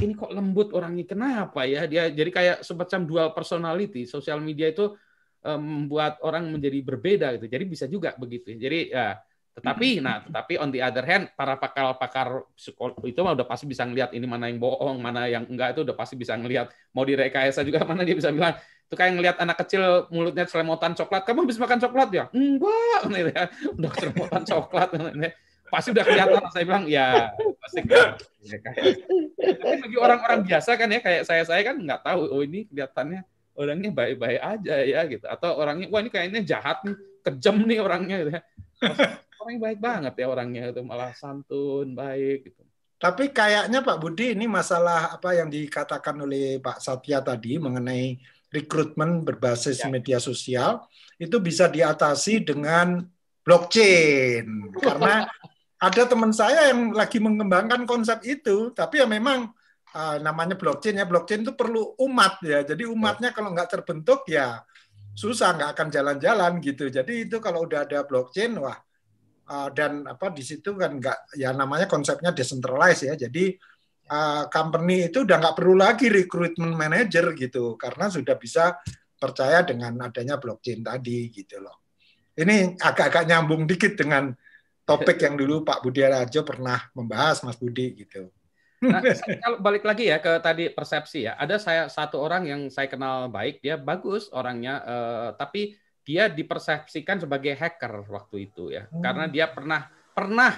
ini kok lembut orangnya kenapa ya? Dia jadi kayak semacam dual personality. Sosial media itu eh, membuat orang menjadi berbeda gitu. Jadi bisa juga begitu. Jadi ya, tetapi nah, tetapi on the other hand para pakar-pakar psikolog itu mah udah pasti bisa ngelihat ini mana yang bohong, mana yang enggak itu udah pasti bisa ngelihat. Mau direkayasa juga mana dia bisa bilang itu kayak ngelihat anak kecil mulutnya selemotan coklat. Kamu habis makan coklat ya? Enggak, gitu ya. Udah selemotan coklat. Pasti udah kelihatan. Saya bilang ya pasti kelihatan. Ya, kayak- Tapi bagi orang-orang biasa kan ya kayak saya saya kan nggak tahu. Oh ini kelihatannya orangnya baik-baik aja ya gitu. Atau orangnya wah ini kayaknya jahat nih, kejam nih orangnya gitu ya. Orangnya baik banget ya orangnya itu malah santun, baik gitu. Tapi kayaknya Pak Budi ini masalah apa yang dikatakan oleh Pak Satya tadi mengenai rekrutmen berbasis Ya. media sosial itu bisa diatasi dengan blockchain karena ada teman saya yang lagi mengembangkan konsep itu tapi ya memang uh, namanya blockchain ya. Blockchain itu perlu umat ya. Jadi umatnya kalau nggak terbentuk ya susah nggak akan jalan-jalan gitu. Jadi itu kalau udah ada blockchain wah uh, dan apa di situ kan nggak ya namanya konsepnya decentralized ya. Jadi uh, company itu udah nggak perlu lagi recruitment manager gitu karena sudah bisa percaya dengan adanya blockchain tadi gitu loh. Ini agak-agak nyambung dikit dengan topik yang dulu Pak Budi Rajo pernah membahas Mas Budi gitu Nah, kalau balik lagi ya ke tadi persepsi ya, ada saya satu orang yang saya kenal baik, dia bagus orangnya, eh, tapi dia dipersepsikan sebagai hacker waktu itu ya, karena dia pernah pernah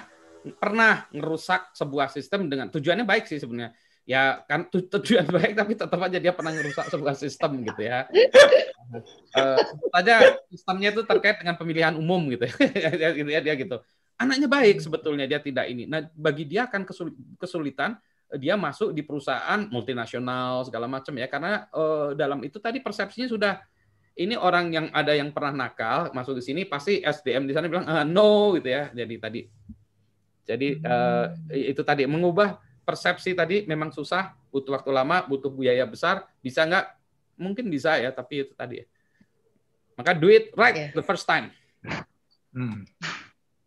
pernah ngerusak sebuah sistem dengan tujuannya baik sih sebenarnya. Ya kan tu- tujuan baik tapi tetap aja dia pernah ngerusak sebuah sistem gitu ya. Eh, sebut aja sistemnya itu terkait dengan pemilihan umum gitu ya. dia, gitu ya, dia gitu. Anaknya baik sebetulnya dia tidak ini. Nah, bagi dia akan kesul- kesulitan dia masuk di perusahaan multinasional segala macam ya. Karena eh, dalam itu tadi persepsinya sudah ini orang yang ada yang pernah nakal masuk di sini pasti SDM di sana bilang "Ah, no gitu ya. Jadi tadi. Jadi eh, itu tadi mengubah persepsi tadi memang susah butuh waktu lama butuh biaya besar. Bisa nggak? Mungkin bisa ya tapi itu tadi ya. Maka do it right the first time. Hmm.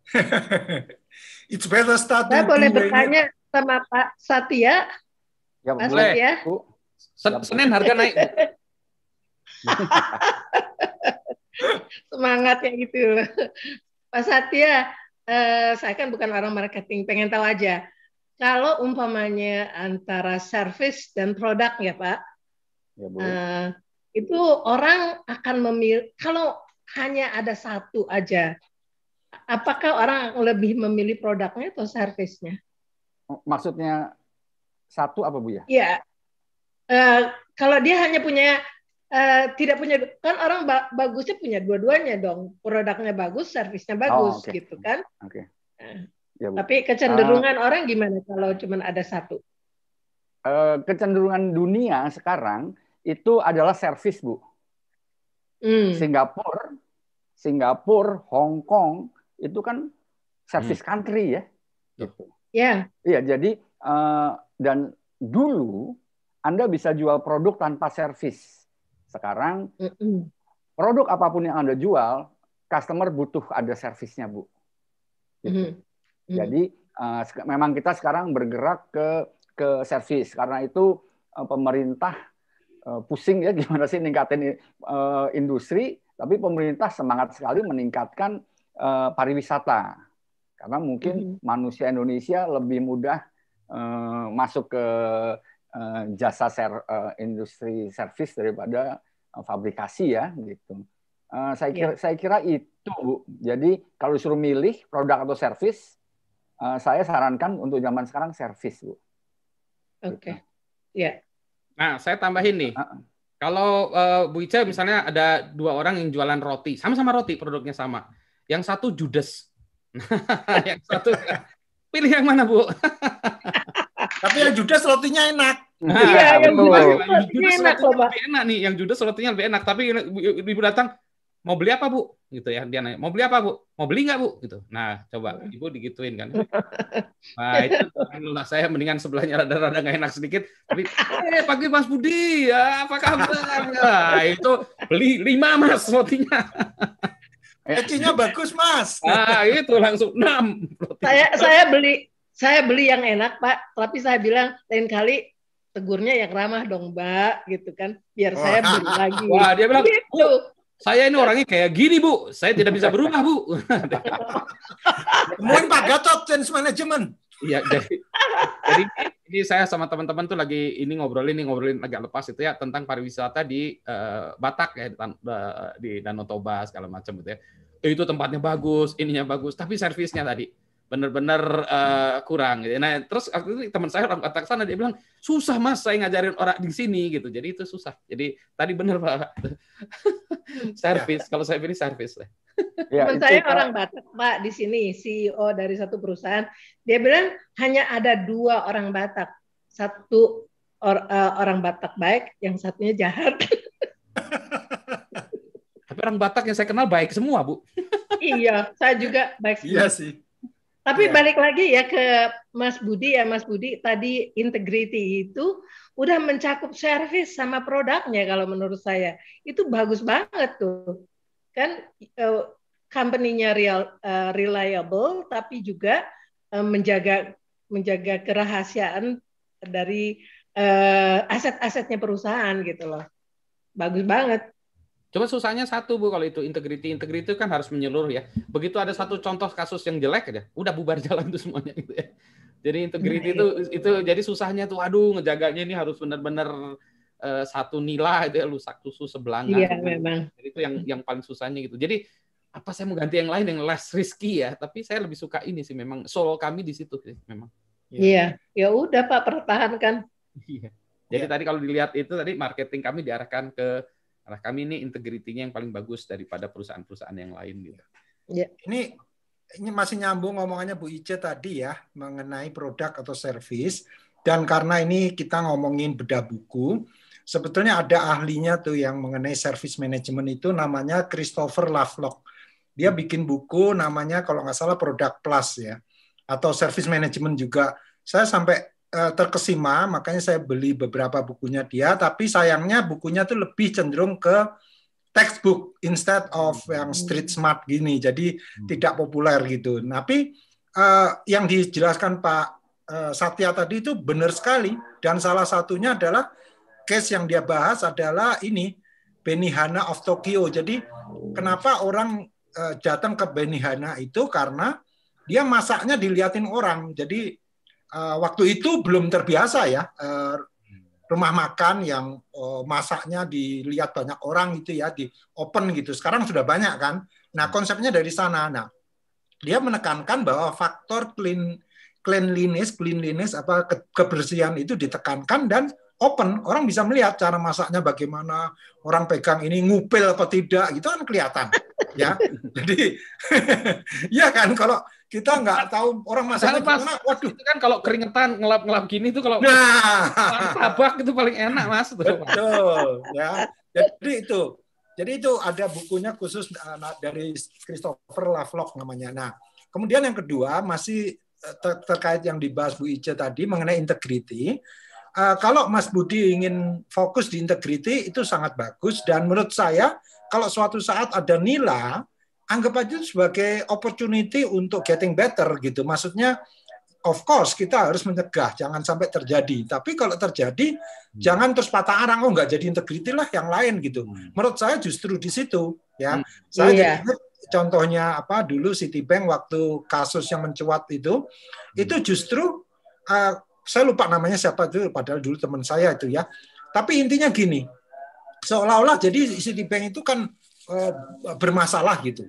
It's better start Saya boleh bertanya, sama Pak Satya. Ya, Mas boleh. Satya. Bu. Sen- Senin harga naik. Bu. Semangatnya gitu. Pak Satya, eh, saya kan bukan orang marketing, pengen tahu aja. Kalau umpamanya antara service dan produk ya Pak, Ya, Bu. eh, itu orang akan memilih, kalau hanya ada satu aja, apakah orang lebih memilih produknya atau servisnya? Maksudnya satu apa Bu ya? Iya. Eh, kalau dia hanya punya eh, tidak punya kan orang ba- bagusnya punya dua-duanya dong. Produknya bagus, servisnya bagus oke. gitu kan. Oke. Eh, Ya, Bu. Tapi kecenderungan orang gimana kalau cuma ada satu? Eh, kecenderungan dunia sekarang itu adalah servis, Bu. Hmm. Singapura, Singapura, Hong Kong itu kan service country ya. Gitu. Ya. Iya, jadi eh, dan dulu Anda bisa jual produk tanpa servis. Sekarang Mm-mm. produk apa pun yang Anda jual, customer butuh ada servisnya, Bu. Gitu. Mhm. Mhm. Jadi sek- memang kita sekarang bergerak ke ke servis karena itu eh, pemerintah pusing ya gimana sih ningkatin industri, tapi pemerintah semangat sekali meningkatkan pariwisata karena mungkin manusia Indonesia lebih mudah eh, masuk ke eh, jasa ser, eh, industri servis daripada eh, fabrikasi ya gitu. Eh, saya kira saya kira itu Bu. Jadi kalau disuruh milih produk atau servis, eh, saya sarankan untuk zaman sekarang servis Bu. Oke. Ya. Nah, saya tambahin nih. Ah, Kalau eh, Bu Ica misalnya ada dua orang yang jualan roti, sama-sama roti produknya sama. Yang satu judes. yang satu pilih yang mana, Bu? Tapi yang judes rotinya enak. Nah, Iya, yang yang rotinya enak rotinya kok, Pak. lebih enak nih, yang judes rotinya lebih enak. Tapi ibu, ibu datang, mau beli apa bu? Gitu ya, dia nanya, mau beli apa bu? Mau beli nggak bu? Gitu. Nah, coba ibu digituin kan. Nah itu lah saya mendingan sebelahnya rada-rada nggak enak sedikit. Tapi, eh pagi Mas Budi, ya, apa kabar? Nah, itu beli lima mas rotinya. Pecinya bagus, Mas. Ah itu langsung enam. Saya saya beli saya beli yang enak, Pak. Tapi saya bilang lain kali tegurnya yang ramah dong, Mbak, gitu kan. Biar saya Wah. beli lagi. Wah dia bilang, Gitu. saya ini orangnya kayak gini bu, saya tidak bisa berubah bu. Temuin Pak Gatot, change management. Iya, jadi jadi ini saya sama teman-teman tuh lagi ini ngobrolin nih ngobrolin agak lepas itu ya tentang pariwisata di eh, Batak ya eh, di Danau Toba segala macam gitu ya. Itu tempatnya bagus, ininya bagus, tapi servisnya tadi benar-benar eh, kurang gitu. Nah, terus waktu itu teman saya orang Batak sana dia bilang, "Susah Mas saya ngajarin orang di sini gitu." Jadi itu susah. Jadi tadi benar Pak. servis kalau saya pilih servis. Ya, Teman itu saya kalau- orang Batak, Pak, di sini CEO dari satu perusahaan. Dia bilang hanya ada dua orang Batak. Satu or- eh, orang Batak baik, yang satunya jahat. Tapi orang Batak yang saya kenal baik semua, Bu. iya, saya juga baik. Iya semua. sih. Tapi Iya. balik lagi ya ke Mas Budi ya, Mas Budi tadi integrity itu udah mencakup service sama produknya kalau menurut saya. Itu bagus banget tuh. Kan eh, company-nya real eh, reliable tapi juga eh, menjaga menjaga kerahasiaan dari eh, aset-asetnya perusahaan gitu loh. Bagus banget. Cuma susahnya satu bu kalau itu integrity itu kan harus menyeluruh ya. Begitu ada satu contoh kasus yang jelek aja, udah bubar jalan tuh semuanya gitu ya. Jadi integrity itu itu jadi susahnya tuh, aduh ngejaganya ini harus benar-benar eh, satu nila itu ya, lusak tusuk sebelanga. Iya memang. Jadi itu yang yang paling susahnya gitu. Jadi apa saya mau ganti yang lain yang less risky ya, tapi saya lebih suka ini sih memang soul kami di situ sih memang. Iya. Ya udah Pak pertahankan. Iya. Jadi tadi kalau dilihat itu tadi marketing kami diarahkan ke arah kami ini integritinya yang paling bagus daripada perusahaan-perusahaan yang lain gitu. Ini ini masih nyambung ngomongannya Bu Ice tadi ya mengenai produk atau service. Dan karena ini kita ngomongin bedah buku sebetulnya ada ahlinya tuh yang mengenai service management itu namanya Christopher Lovelock. Dia bikin buku namanya kalau nggak salah produk plus ya atau service management juga. Saya sampai terkesima makanya saya beli beberapa bukunya dia. Tapi sayangnya bukunya tuh lebih cenderung ke textbook instead of yang street smart gini. Jadi tidak populer gitu. Tapi eh, yang dijelaskan Pak uh, Satya tadi itu benar sekali. Dan salah satunya adalah case yang dia bahas adalah ini Benihana of Tokyo. Jadi kenapa orang uh, datang ke Benihana itu? Karena dia masaknya diliatin orang. Jadi uh, waktu itu belum terbiasa ya uh, rumah makan yang uh, masaknya dilihat banyak orang itu ya di open gitu. Sekarang sudah banyak kan. Nah konsepnya dari sana. Nah dia menekankan bahwa faktor clean cleanliness, cleanliness apa kebersihan itu ditekankan dan open, orang bisa melihat cara masaknya bagaimana, orang pegang ini ngupil apa tidak, gitu kan kelihatan, ya. Jadi, ya kan kalau kita nggak tahu orang masaknya mas, gimana, waduh. Itu kan kalau keringetan ngelap-ngelap gini tuh kalau nah. tabak itu paling enak mas. Betul, ya. Jadi itu, jadi itu ada bukunya khusus eh, dari Christopher Lovelock namanya. Nah, kemudian yang kedua masih eh, terkait yang dibahas Bu Ice tadi mengenai integrity uh, kalau Mas Budi ingin fokus di integrity itu sangat bagus dan menurut saya kalau suatu saat ada nila anggap aja sebagai opportunity untuk getting better gitu. Maksudnya of course kita harus mencegah jangan sampai terjadi. Tapi kalau terjadi hmm. jangan terus patah arang oh nggak jadi integrity lah yang lain gitu. Hmm. Menurut saya justru di situ ya. Hmm. Saya iya. contohnya apa dulu Citibank waktu kasus yang mencuat itu hmm. itu justru uh, saya lupa namanya siapa itu, padahal dulu teman saya itu ya. Tapi intinya gini, seolah-olah jadi Citibank itu kan e, bermasalah gitu.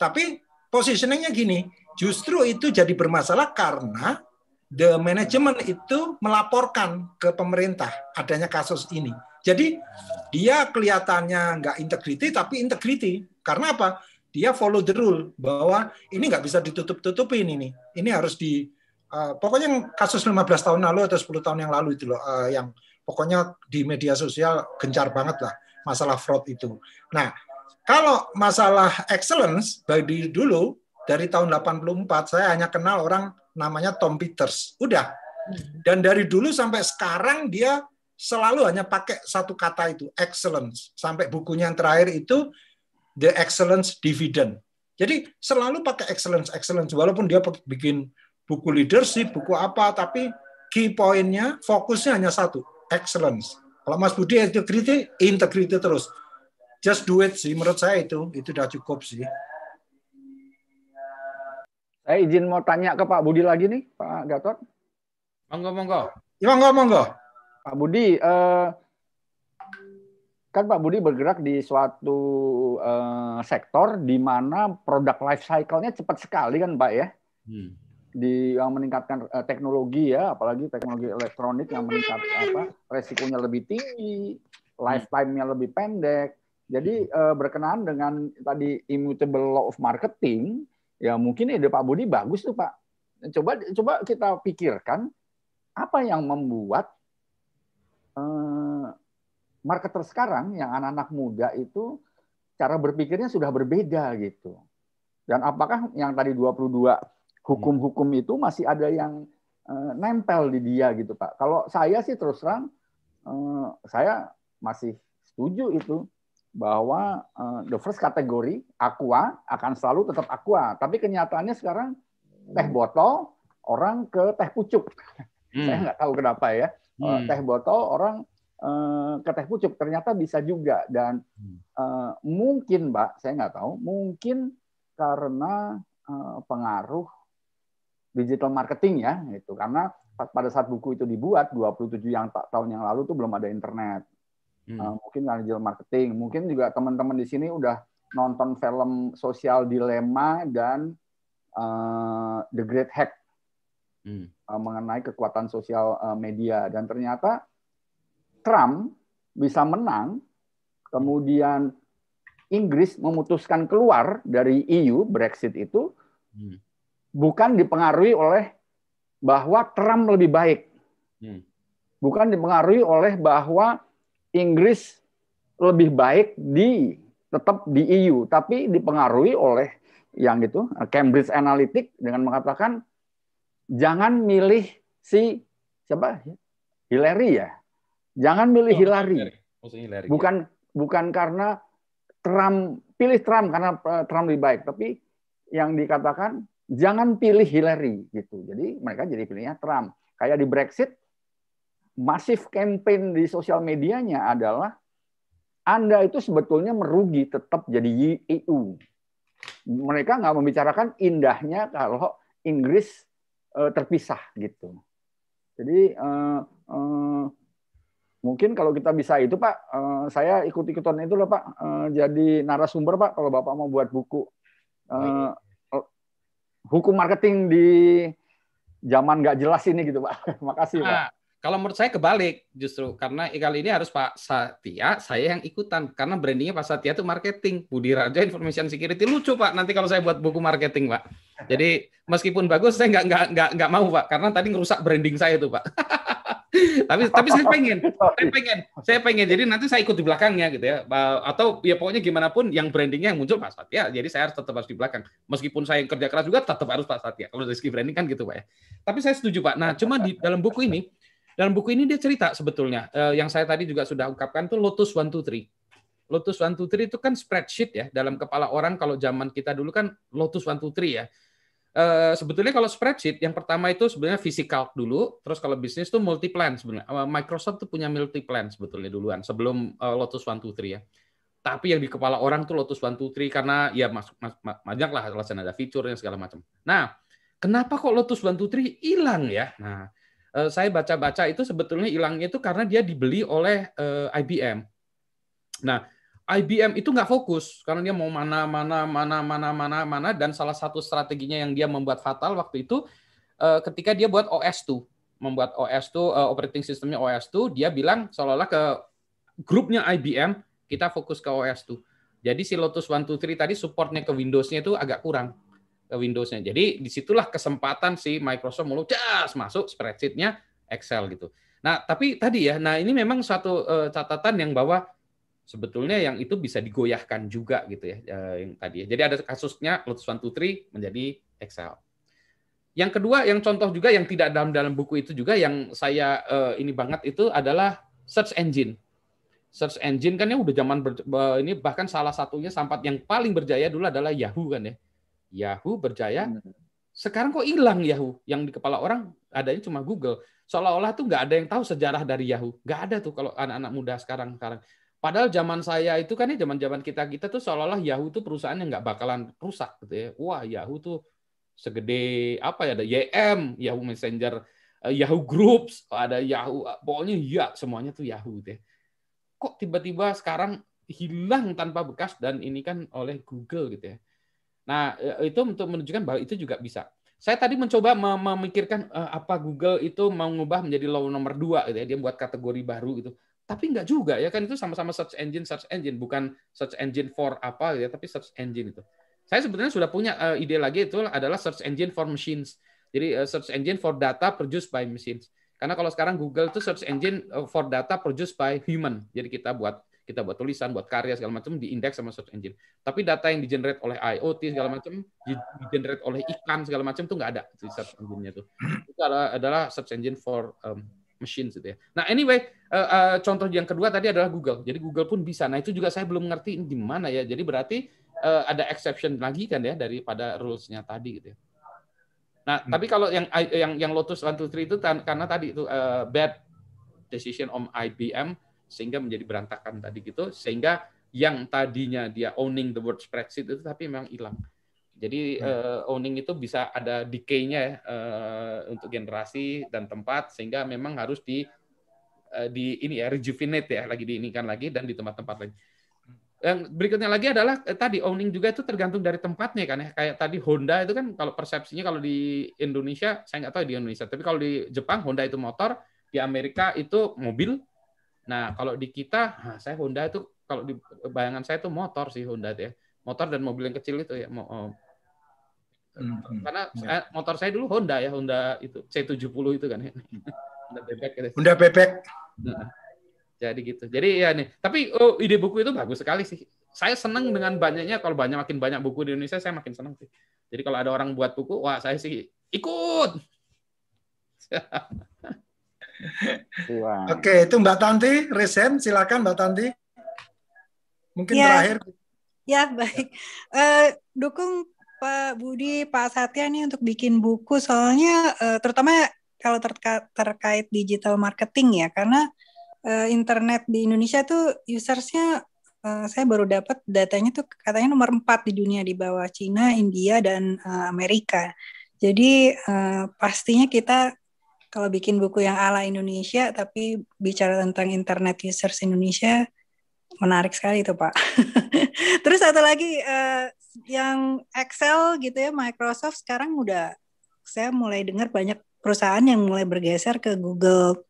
Tapi positioningnya gini, justru itu jadi bermasalah karena the management itu melaporkan ke pemerintah adanya kasus ini. Jadi dia kelihatannya nggak integrity tapi integrity. Karena apa? Dia follow the rule bahwa ini nggak bisa ditutup-tutupin ini. Ini harus di uh, pokoknya kasus 15 tahun lalu atau 10 tahun yang lalu itu loh uh, yang pokoknya di media sosial gencar banget lah masalah fraud itu. Nah, kalau masalah excellence dari dulu dari tahun 84 saya hanya kenal orang namanya Tom Peters. Udah. Dan dari dulu sampai sekarang dia selalu hanya pakai satu kata itu, excellence. Sampai bukunya yang terakhir itu The Excellence Dividend. Jadi selalu pakai excellence, excellence. Walaupun dia bikin buku leadership, buku apa, tapi key poinnya, fokusnya hanya satu, excellence. Kalau Mas Budi integrity, integrity terus. Just do it sih, menurut saya itu, itu udah cukup sih. Saya izin mau tanya ke Pak Budi lagi nih, Pak Gatot. Monggo, monggo. Ya, monggo, monggo. Pak Budi, eh, kan Pak Budi bergerak di suatu eh, sektor di mana produk life cycle-nya cepat sekali kan Pak ya? Hmm di yang meningkatkan uh, teknologi ya, apalagi teknologi elektronik yang meningkat apa resikonya lebih tinggi, lifetime-nya lebih pendek. Jadi uh, berkenaan dengan tadi immutable law of marketing, ya mungkin ide Pak Budi bagus tuh Pak. Coba coba kita pikirkan apa yang membuat uh, marketer sekarang yang anak-anak muda itu cara berpikirnya sudah berbeda gitu. Dan apakah yang tadi 22 hukum-hukum itu masih ada yang uh, nempel di dia gitu Pak. Kalau saya sih terus terang uh, saya masih setuju itu bahwa uh, the first kategori aqua akan selalu tetap aqua, tapi kenyataannya sekarang teh botol orang ke teh pucuk. Hmm. saya nggak tahu kenapa ya. Hmm. teh botol orang uh, ke teh pucuk ternyata bisa juga dan uh, mungkin Mbak, saya nggak tahu, mungkin karena uh, pengaruh digital marketing ya itu karena pada saat buku itu dibuat 27 yang tahun yang lalu tuh belum ada internet hmm. uh, mungkin digital marketing mungkin juga teman-teman di sini udah nonton film sosial dilema dan uh, The Great Hack hmm. uh, mengenai kekuatan sosial uh, media dan ternyata Trump bisa menang kemudian Inggris memutuskan keluar dari EU Brexit itu hmm bukan dipengaruhi oleh bahwa Trump lebih baik. Hmm. Bukan dipengaruhi oleh bahwa Inggris lebih baik di tetap di EU, tapi dipengaruhi oleh yang itu Cambridge Analytic dengan mengatakan jangan milih si siapa Hillary ya, jangan milih oh, Hillary. Hillary. Bukan bukan karena Trump pilih Trump karena eh, Trump lebih baik, tapi yang dikatakan jangan pilih Hillary gitu. Jadi mereka jadi pilihnya Trump. kayak di Brexit, masif campaign di sosial medianya adalah Anda itu sebetulnya merugi tetap jadi EU. Mereka nggak membicarakan indahnya kalau Inggris uh, terpisah gitu. Jadi uh, uh, mungkin kalau kita bisa itu Pak, uh, saya ikut-ikutan itu loh Pak, jadi narasumber Pak kalau Bapak mau buat buku hukum marketing di zaman nggak jelas ini gitu Pak. Makasih Pak. Kalau menurut saya kebalik justru karena kali ini harus Pak Satya, saya yang ikutan karena brandingnya Pak Satya itu marketing, Budi Raja Information Security lucu Pak. Nanti kalau saya buat buku marketing Pak. Jadi meskipun bagus saya nggak nggak nggak nggak mau Pak karena tadi ngerusak branding saya itu Pak. tapi tapi saya pengen, saya pengen, saya pengen. Jadi nanti saya ikut di belakangnya gitu ya. Atau ya pokoknya gimana pun yang brandingnya yang muncul Pak Satya. Jadi saya harus tetap harus di belakang. Meskipun saya kerja keras juga tetap harus Pak Satya. Kalau dari segi branding kan gitu Pak ya. Tapi saya setuju Pak. Nah cuma di dalam buku ini dalam buku ini dia cerita sebetulnya eh, yang saya tadi juga sudah ungkapkan itu Lotus One Two Three. Lotus One Two Three itu kan spreadsheet ya dalam kepala orang kalau zaman kita dulu kan Lotus One Two Three ya. Eh, sebetulnya kalau spreadsheet yang pertama itu sebenarnya physical dulu, terus kalau bisnis itu multi plan sebenarnya. Eh, Microsoft tuh punya multi plan sebetulnya duluan sebelum eh, Lotus One Two Three ya. Tapi yang di kepala orang tuh Lotus One Two Three karena ya mas, mas, banyak lah alasan ada fiturnya segala macam. Nah, kenapa kok Lotus One Two Three hilang ya? Nah, saya baca-baca itu sebetulnya hilangnya itu karena dia dibeli oleh eh, IBM. Nah, IBM itu nggak fokus karena dia mau mana mana mana mana mana mana dan salah satu strateginya yang dia membuat fatal waktu itu eh, ketika dia buat OS 2 membuat OS 2 operating systemnya OS 2 dia bilang seolah-olah ke grupnya IBM kita fokus ke OS 2. Jadi si Lotus 123 tadi supportnya ke Windows-nya itu agak kurang Windows-nya. Jadi di situlah kesempatan si Microsoft mulu das masuk spreadsheet-nya Excel gitu. Nah, tapi tadi ya, nah ini memang satu uh, catatan yang bahwa sebetulnya yang itu bisa digoyahkan juga gitu ya, uh, yang tadi ya. Jadi ada kasusnya Lotus One Two Three menjadi Excel. Yang kedua, yang contoh juga yang tidak dalam dalam buku itu juga yang saya uh, ini banget itu adalah search engine. Search engine kan ya udah zaman ber, ini bahkan salah satunya sampai yang paling berjaya dulu adalah Yahoo kan ya Yahoo berjaya. Sekarang kok hilang Yahoo? Yang di kepala orang adanya cuma Google. Seolah-olah tuh nggak ada yang tahu sejarah dari Yahoo. Nggak ada tuh kalau anak-anak muda sekarang sekarang. Padahal zaman saya itu kan ya zaman-zaman kita kita tuh seolah-olah Yahoo tuh perusahaan yang nggak bakalan rusak gitu ya. Wah Yahoo tuh segede apa ya ada YM, Yahoo Messenger, eh, Yahoo Groups, ada Yahoo, pokoknya ya semuanya tuh Yahoo gitu ya. Kok tiba-tiba sekarang hilang tanpa bekas dan ini kan oleh Google gitu ya. Nah, e, itu untuk menunjukkan bahwa itu juga bisa. Saya tadi mencoba memikirkan e, apa Google itu mau mengubah menjadi law nomor dua, gitu ya. dia buat kategori baru gitu. Tapi enggak juga ya kan itu sama-sama search engine, search engine bukan search engine for apa ya, tapi search engine itu. Saya sebenarnya sudah punya uh, ide lagi itu adalah search engine for machines. Jadi search engine for data produced by machines. Karena kalau sekarang Google itu search engine for data produced by human. Jadi kita buat kita buat tulisan, buat karya segala macam di indeks sama search engine. Tapi data yang di-generate oleh IoT segala macam, di-generate oleh ikan segala macam itu nggak ada di search engine-nya tuh. Itu adalah, adalah search engine for um, machines gitu ya. Nah, anyway, uh, uh, contoh yang kedua tadi adalah Google. Jadi Google pun bisa. Nah, itu juga saya belum ngerti di mana ya. Jadi berarti uh, ada exception lagi kan ya daripada rules-nya tadi gitu ya. Nah, hmm. tapi kalau yang yang yang Lotus 123 itu karena tadi itu uh, bad decision on IBM sehingga menjadi berantakan tadi gitu sehingga yang tadinya dia owning the word spreadsheet itu tapi memang hilang. Jadi uh, owning itu bisa ada decay-nya uh, untuk generasi dan tempat sehingga memang harus di uh, di ini ya rejuvenate ya lagi diinikan lagi dan di tempat-tempat lain. Yang berikutnya lagi adalah eh, tadi owning juga itu tergantung dari tempatnya kan ya. Kayak tadi Honda itu kan kalau persepsinya kalau di Indonesia saya nggak tahu di Indonesia, tapi kalau di Jepang Honda itu motor, di Amerika itu mobil, Nah, kalau di kita, nah, saya Honda itu kalau di bayangan saya itu motor sih Honda ya. Motor dan mobil yang kecil itu ya. Oh, hmm, karena ya. motor saya dulu Honda ya, Honda itu C70 itu kan ya. Honda bebek gitu. Honda bebek. Nah, jadi gitu. Jadi ya nih, tapi oh, ide buku itu bagus sekali sih. Saya senang dengan banyaknya kalau banyak makin banyak buku di Indonesia saya makin senang sih. Jadi kalau ada orang buat buku, wah saya sih ikut. Oke, itu Mbak Tanti, Resen, silakan Mbak Tanti. Mungkin ya, terakhir. Ya, baik. Uh, dukung Pak Budi, Pak Satya nih untuk bikin buku, soalnya uh, terutama kalau terka, terkait digital marketing ya, karena uh, internet di Indonesia tuh usersnya uh, saya baru dapat datanya tuh katanya nomor 4 di dunia di bawah Cina, India dan uh, Amerika. Jadi uh, pastinya kita kalau bikin buku yang ala Indonesia tapi bicara tentang internet users Indonesia menarik sekali itu Pak. Terus satu lagi uh, yang Excel gitu ya Microsoft sekarang udah saya mulai dengar banyak perusahaan yang mulai bergeser ke Google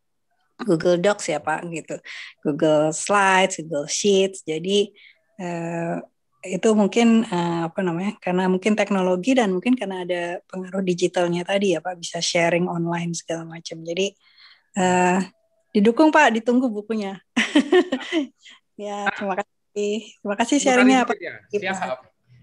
Google Docs ya Pak gitu. Google Slides, Google Sheets. Jadi uh, itu mungkin uh, apa namanya karena mungkin teknologi dan mungkin karena ada pengaruh digitalnya tadi ya pak bisa sharing online segala macam. Jadi uh, didukung pak ditunggu bukunya. Ya terima kasih. Terima kasih sharingnya pak. ya. siap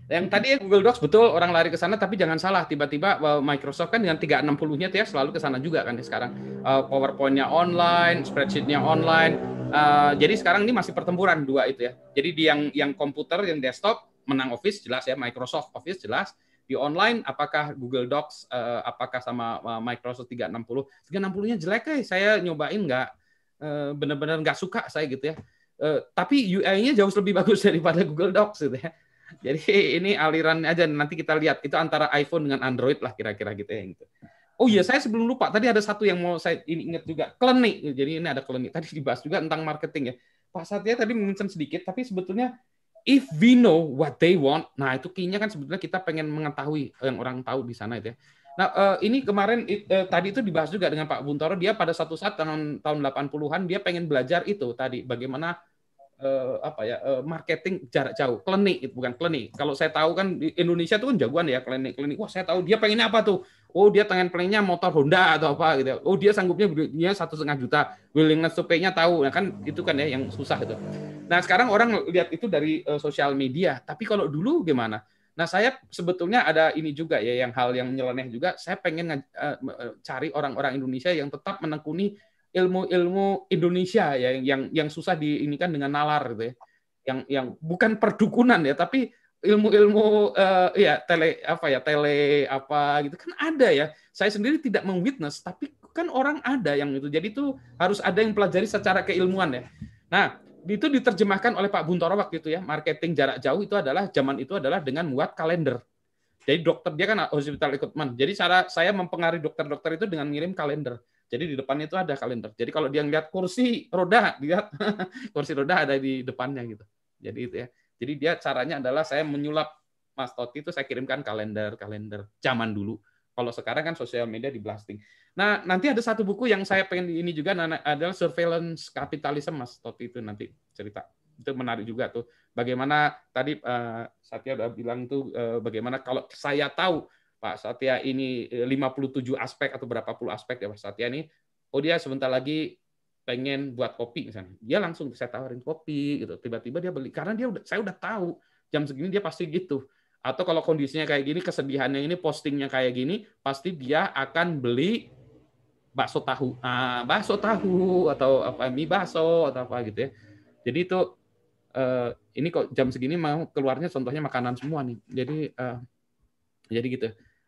yang tadi ya Google Docs betul orang lari ke sana tapi jangan salah tiba-tiba Microsoft kan dengan 360-nya tuh ya selalu ke sana juga kan sekarang. Uh, PowerPoint-nya online, spreadsheet-nya online. Uh, jadi sekarang ini masih pertempuran dua itu ya. Jadi di yang yang komputer yang desktop menang Office jelas ya Microsoft Office jelas. Di online apakah Google Docs uh, apakah sama uh, Microsoft 360 360-nya jelek eh saya nyobain nggak uh, benar-benar nggak suka saya gitu ya. Uh, tapi UI-nya jauh lebih bagus daripada Google Docs gitu ya jadi ini aliran aja nanti kita lihat itu antara iPhone dengan Android lah kira-kira gitu ya gitu. Oh iya, saya sebelum lupa tadi ada satu yang mau saya ini ingat juga, klinik. Jadi ini ada klinik. Tadi dibahas juga tentang marketing ya. Pak Satya tadi mention sedikit, tapi sebetulnya if we know what they want, nah itu key-nya kan sebetulnya kita pengen mengetahui yang orang tahu di sana itu ya. Nah, uh, ini kemarin uh, tadi itu dibahas juga dengan Pak Buntoro, dia pada satu saat tahun tahun 80-an dia pengen belajar itu tadi bagaimana uh, apa ya uh, marketing jarak jauh. Klinik bukan klinik. Kalau saya tahu kan di Indonesia itu kan jagoan ya klinik klinik. Wah saya tahu dia pengennya apa tuh? Oh dia pengen pengennya motor Honda atau apa gitu. Oh dia sanggupnya dia satu setengah juta. Willingness to pay-nya tahu. Nah kan itu kan ya yang susah itu. Nah sekarang orang lihat itu dari uh, sosial media. Tapi kalau dulu gimana? Nah, saya sebetulnya ada ini juga ya yang hal yang nyeleneh juga. Saya pengen uh, cari orang-orang Indonesia yang tetap menekuni ilmu-ilmu Indonesia ya yang yang susah di ini kan dengan nalar gitu ya. Yang yang bukan perdukunan ya, tapi ilmu-ilmu uh, ya tele apa ya tele apa gitu kan ada ya. Saya sendiri tidak mengwitness, tapi kan orang ada yang itu. Jadi itu harus ada yang pelajari secara keilmuan ya. Nah, itu diterjemahkan oleh Pak Buntoro waktu itu ya. Marketing jarak jauh itu adalah zaman itu adalah dengan buat kalender. Jadi dokter dia kan hospital equipment. Jadi cara saya mempengaruhi dokter-dokter itu dengan ngirim kalender. Jadi di depannya itu ada kalender. Jadi kalau dia ngeliat kursi roda, lihat kursi roda ada di depannya gitu. Jadi itu ya. Jadi dia caranya adalah saya menyulap Mas Toti itu saya kirimkan kalender, kalender zaman dulu. Kalau sekarang kan sosial media di blasting. Nah, nanti ada satu buku yang saya pengen ini juga adalah surveillance capitalism Mas Toti itu nanti cerita. Itu menarik juga tuh. Bagaimana tadi uh, Satya udah bilang tuh uh, bagaimana kalau saya tahu Pak Satya ini 57 eh, aspek atau berapa puluh aspek ya Pak Satya ini, oh dia sebentar lagi pengen buat kopi misalnya. Dia langsung saya tawarin kopi gitu. Tiba-tiba dia beli karena dia udah saya udah tahu jam segini dia pasti gitu. Atau kalau kondisinya kayak gini, kesedihannya ini postingnya kayak gini, pasti dia akan beli bakso tahu. Ah, bakso tahu atau apa mie bakso atau apa gitu ya. Jadi itu uh, ini kok jam segini mau keluarnya contohnya makanan semua nih. Jadi uh, jadi gitu.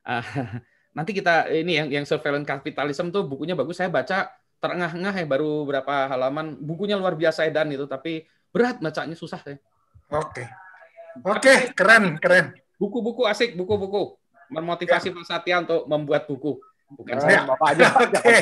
Uh, nanti kita ini yang yang surveillance capitalism tuh bukunya bagus. Saya baca terengah-engah ya baru berapa halaman. Bukunya luar biasa dan itu tapi berat bacanya susah ya. Oke. Oke, keren, keren. Buku-buku asik, buku-buku. Memotivasi Pak Satya untuk membuat buku. Bukan saya, Bapak aja. Oke.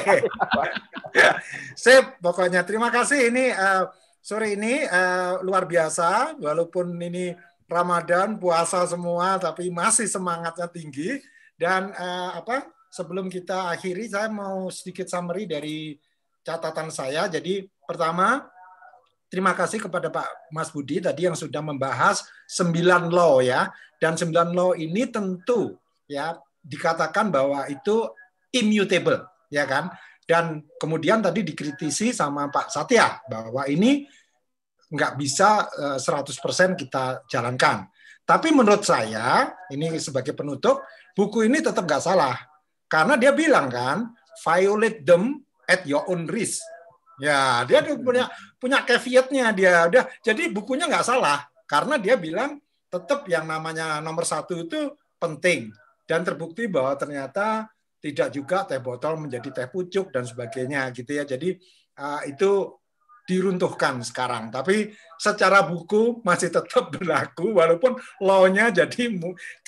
Sip, pokoknya terima kasih ini uh, sore ini uh, luar biasa walaupun ini Ramadan, puasa semua tapi masih semangatnya tinggi dan uh, apa sebelum kita akhiri saya mau sedikit summary dari catatan saya. Jadi pertama terima kasih kepada Pak Mas Budi tadi yang sudah membahas sembilan law ya. Dan sembilan law ini tentu ya dikatakan bahwa itu immutable ya kan. Dan kemudian tadi dikritisi sama Pak Satya bahwa ini nggak bisa 100% eh, kita jalankan. Tapi menurut saya, ini sebagai penutup, buku ini tetap nggak salah. Karena dia bilang kan, violate them at your own risk. Ya, dia punya punya caveatnya dia. Udah, jadi bukunya nggak salah. Karena dia bilang tetap yang namanya nomor satu itu penting. Dan terbukti bahwa ternyata tidak juga teh botol menjadi teh pucuk dan sebagainya gitu ya. Jadi uh, itu diruntuhkan sekarang. Tapi secara buku masih tetap berlaku walaupun law-nya jadi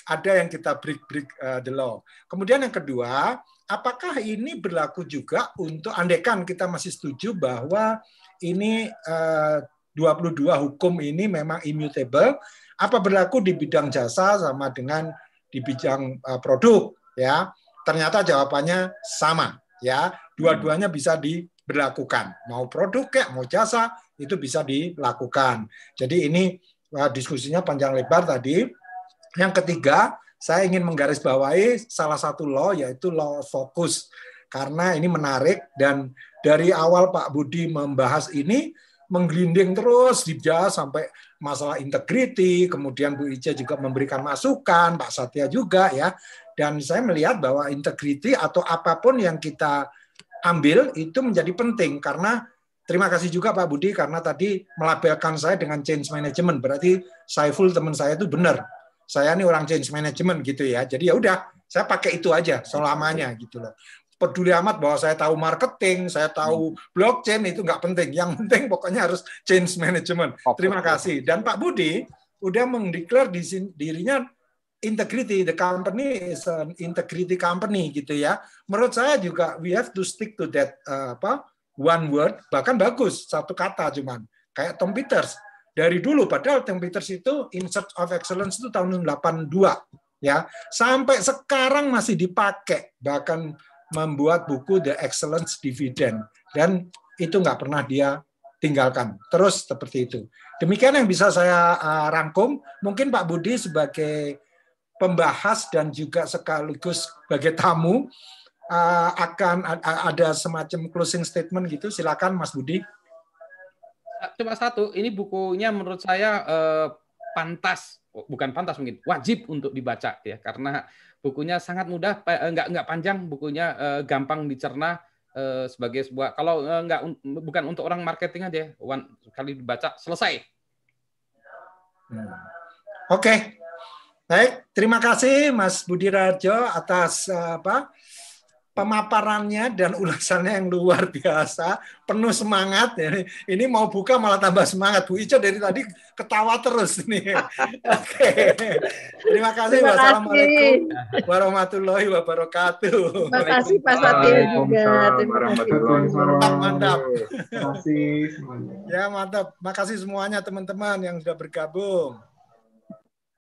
ada yang kita break-break uh, the law. Kemudian yang kedua, apakah ini berlaku juga untuk andekan kita masih setuju bahwa ini uh, 22 hukum ini memang immutable, apa berlaku di bidang jasa sama dengan di bidang uh, produk ya? Ternyata jawabannya sama ya. Dua-duanya bisa di berlakukan. Mau produk kayak mau jasa itu bisa dilakukan. Jadi ini diskusinya panjang lebar tadi. Yang ketiga, saya ingin menggarisbawahi salah satu law yaitu law fokus karena ini menarik dan dari awal Pak Budi membahas ini menggelinding terus dijahas sampai masalah integriti, kemudian Bu Ica juga memberikan masukan, Pak Satya juga ya. Dan saya melihat bahwa integriti atau apa pun yang kita ambil itu menjadi penting. Karena terima kasih juga Pak Budi karena tadi melabelkan saya dengan change management. Berarti saya full teman saya itu benar saya ini orang change management gitu ya. Jadi ya udah saya pakai itu aja selamanya gitu loh. Peduli amat bahwa saya tahu marketing, saya tahu blockchain itu nggak penting. Yang penting pokoknya harus change management. Terima kasih. Dan Pak Budi udah mendeklar di dirinya integrity. The company is an integrity company gitu ya. Menurut saya juga we have to stick to that uh, apa one word. Bahkan bagus satu kata cuman. Kayak Tom Peters dari dulu padahal Tom Peters itu in search of excellence itu tahun 82 ya. Sampai sekarang masih dipakai bahkan membuat buku The Excellence Dividend. Dan itu nggak pernah dia tinggalkan. Terus seperti itu. Demikian yang bisa saya uh, rangkum. Mungkin Pak Budi sebagai pembahas dan juga sekaligus sebagai tamu uh, akan ada semacam closing statement gitu. Silakan Mas Budi. Cuma satu, ini bukunya menurut saya uh, pantas, bukan pantas mungkin, wajib untuk dibaca ya karena bukunya sangat mudah, eh, nggak nggak panjang, bukunya uh, gampang dicerna uh, sebagai sebuah kalau uh, nggak bukan untuk orang marketing aja, one kali dibaca selesai. Hmm. Oke, okay. Baik, terima kasih Mas Budi Rajo atas apa pemaparannya dan ulasannya yang luar biasa, penuh semangat. Ya. Ini mau buka malah tambah semangat. Bu Ica dari tadi ketawa terus nih. Oke. Terima kasih. Terima Wassalamualaikum warahmatullahi wabarakatuh. Terima kasih Pak Satya juga. Terima kasih. Mantap, mantap. Terima kasih semuanya. Ya, mantap. Makasih semuanya teman-teman yang sudah bergabung.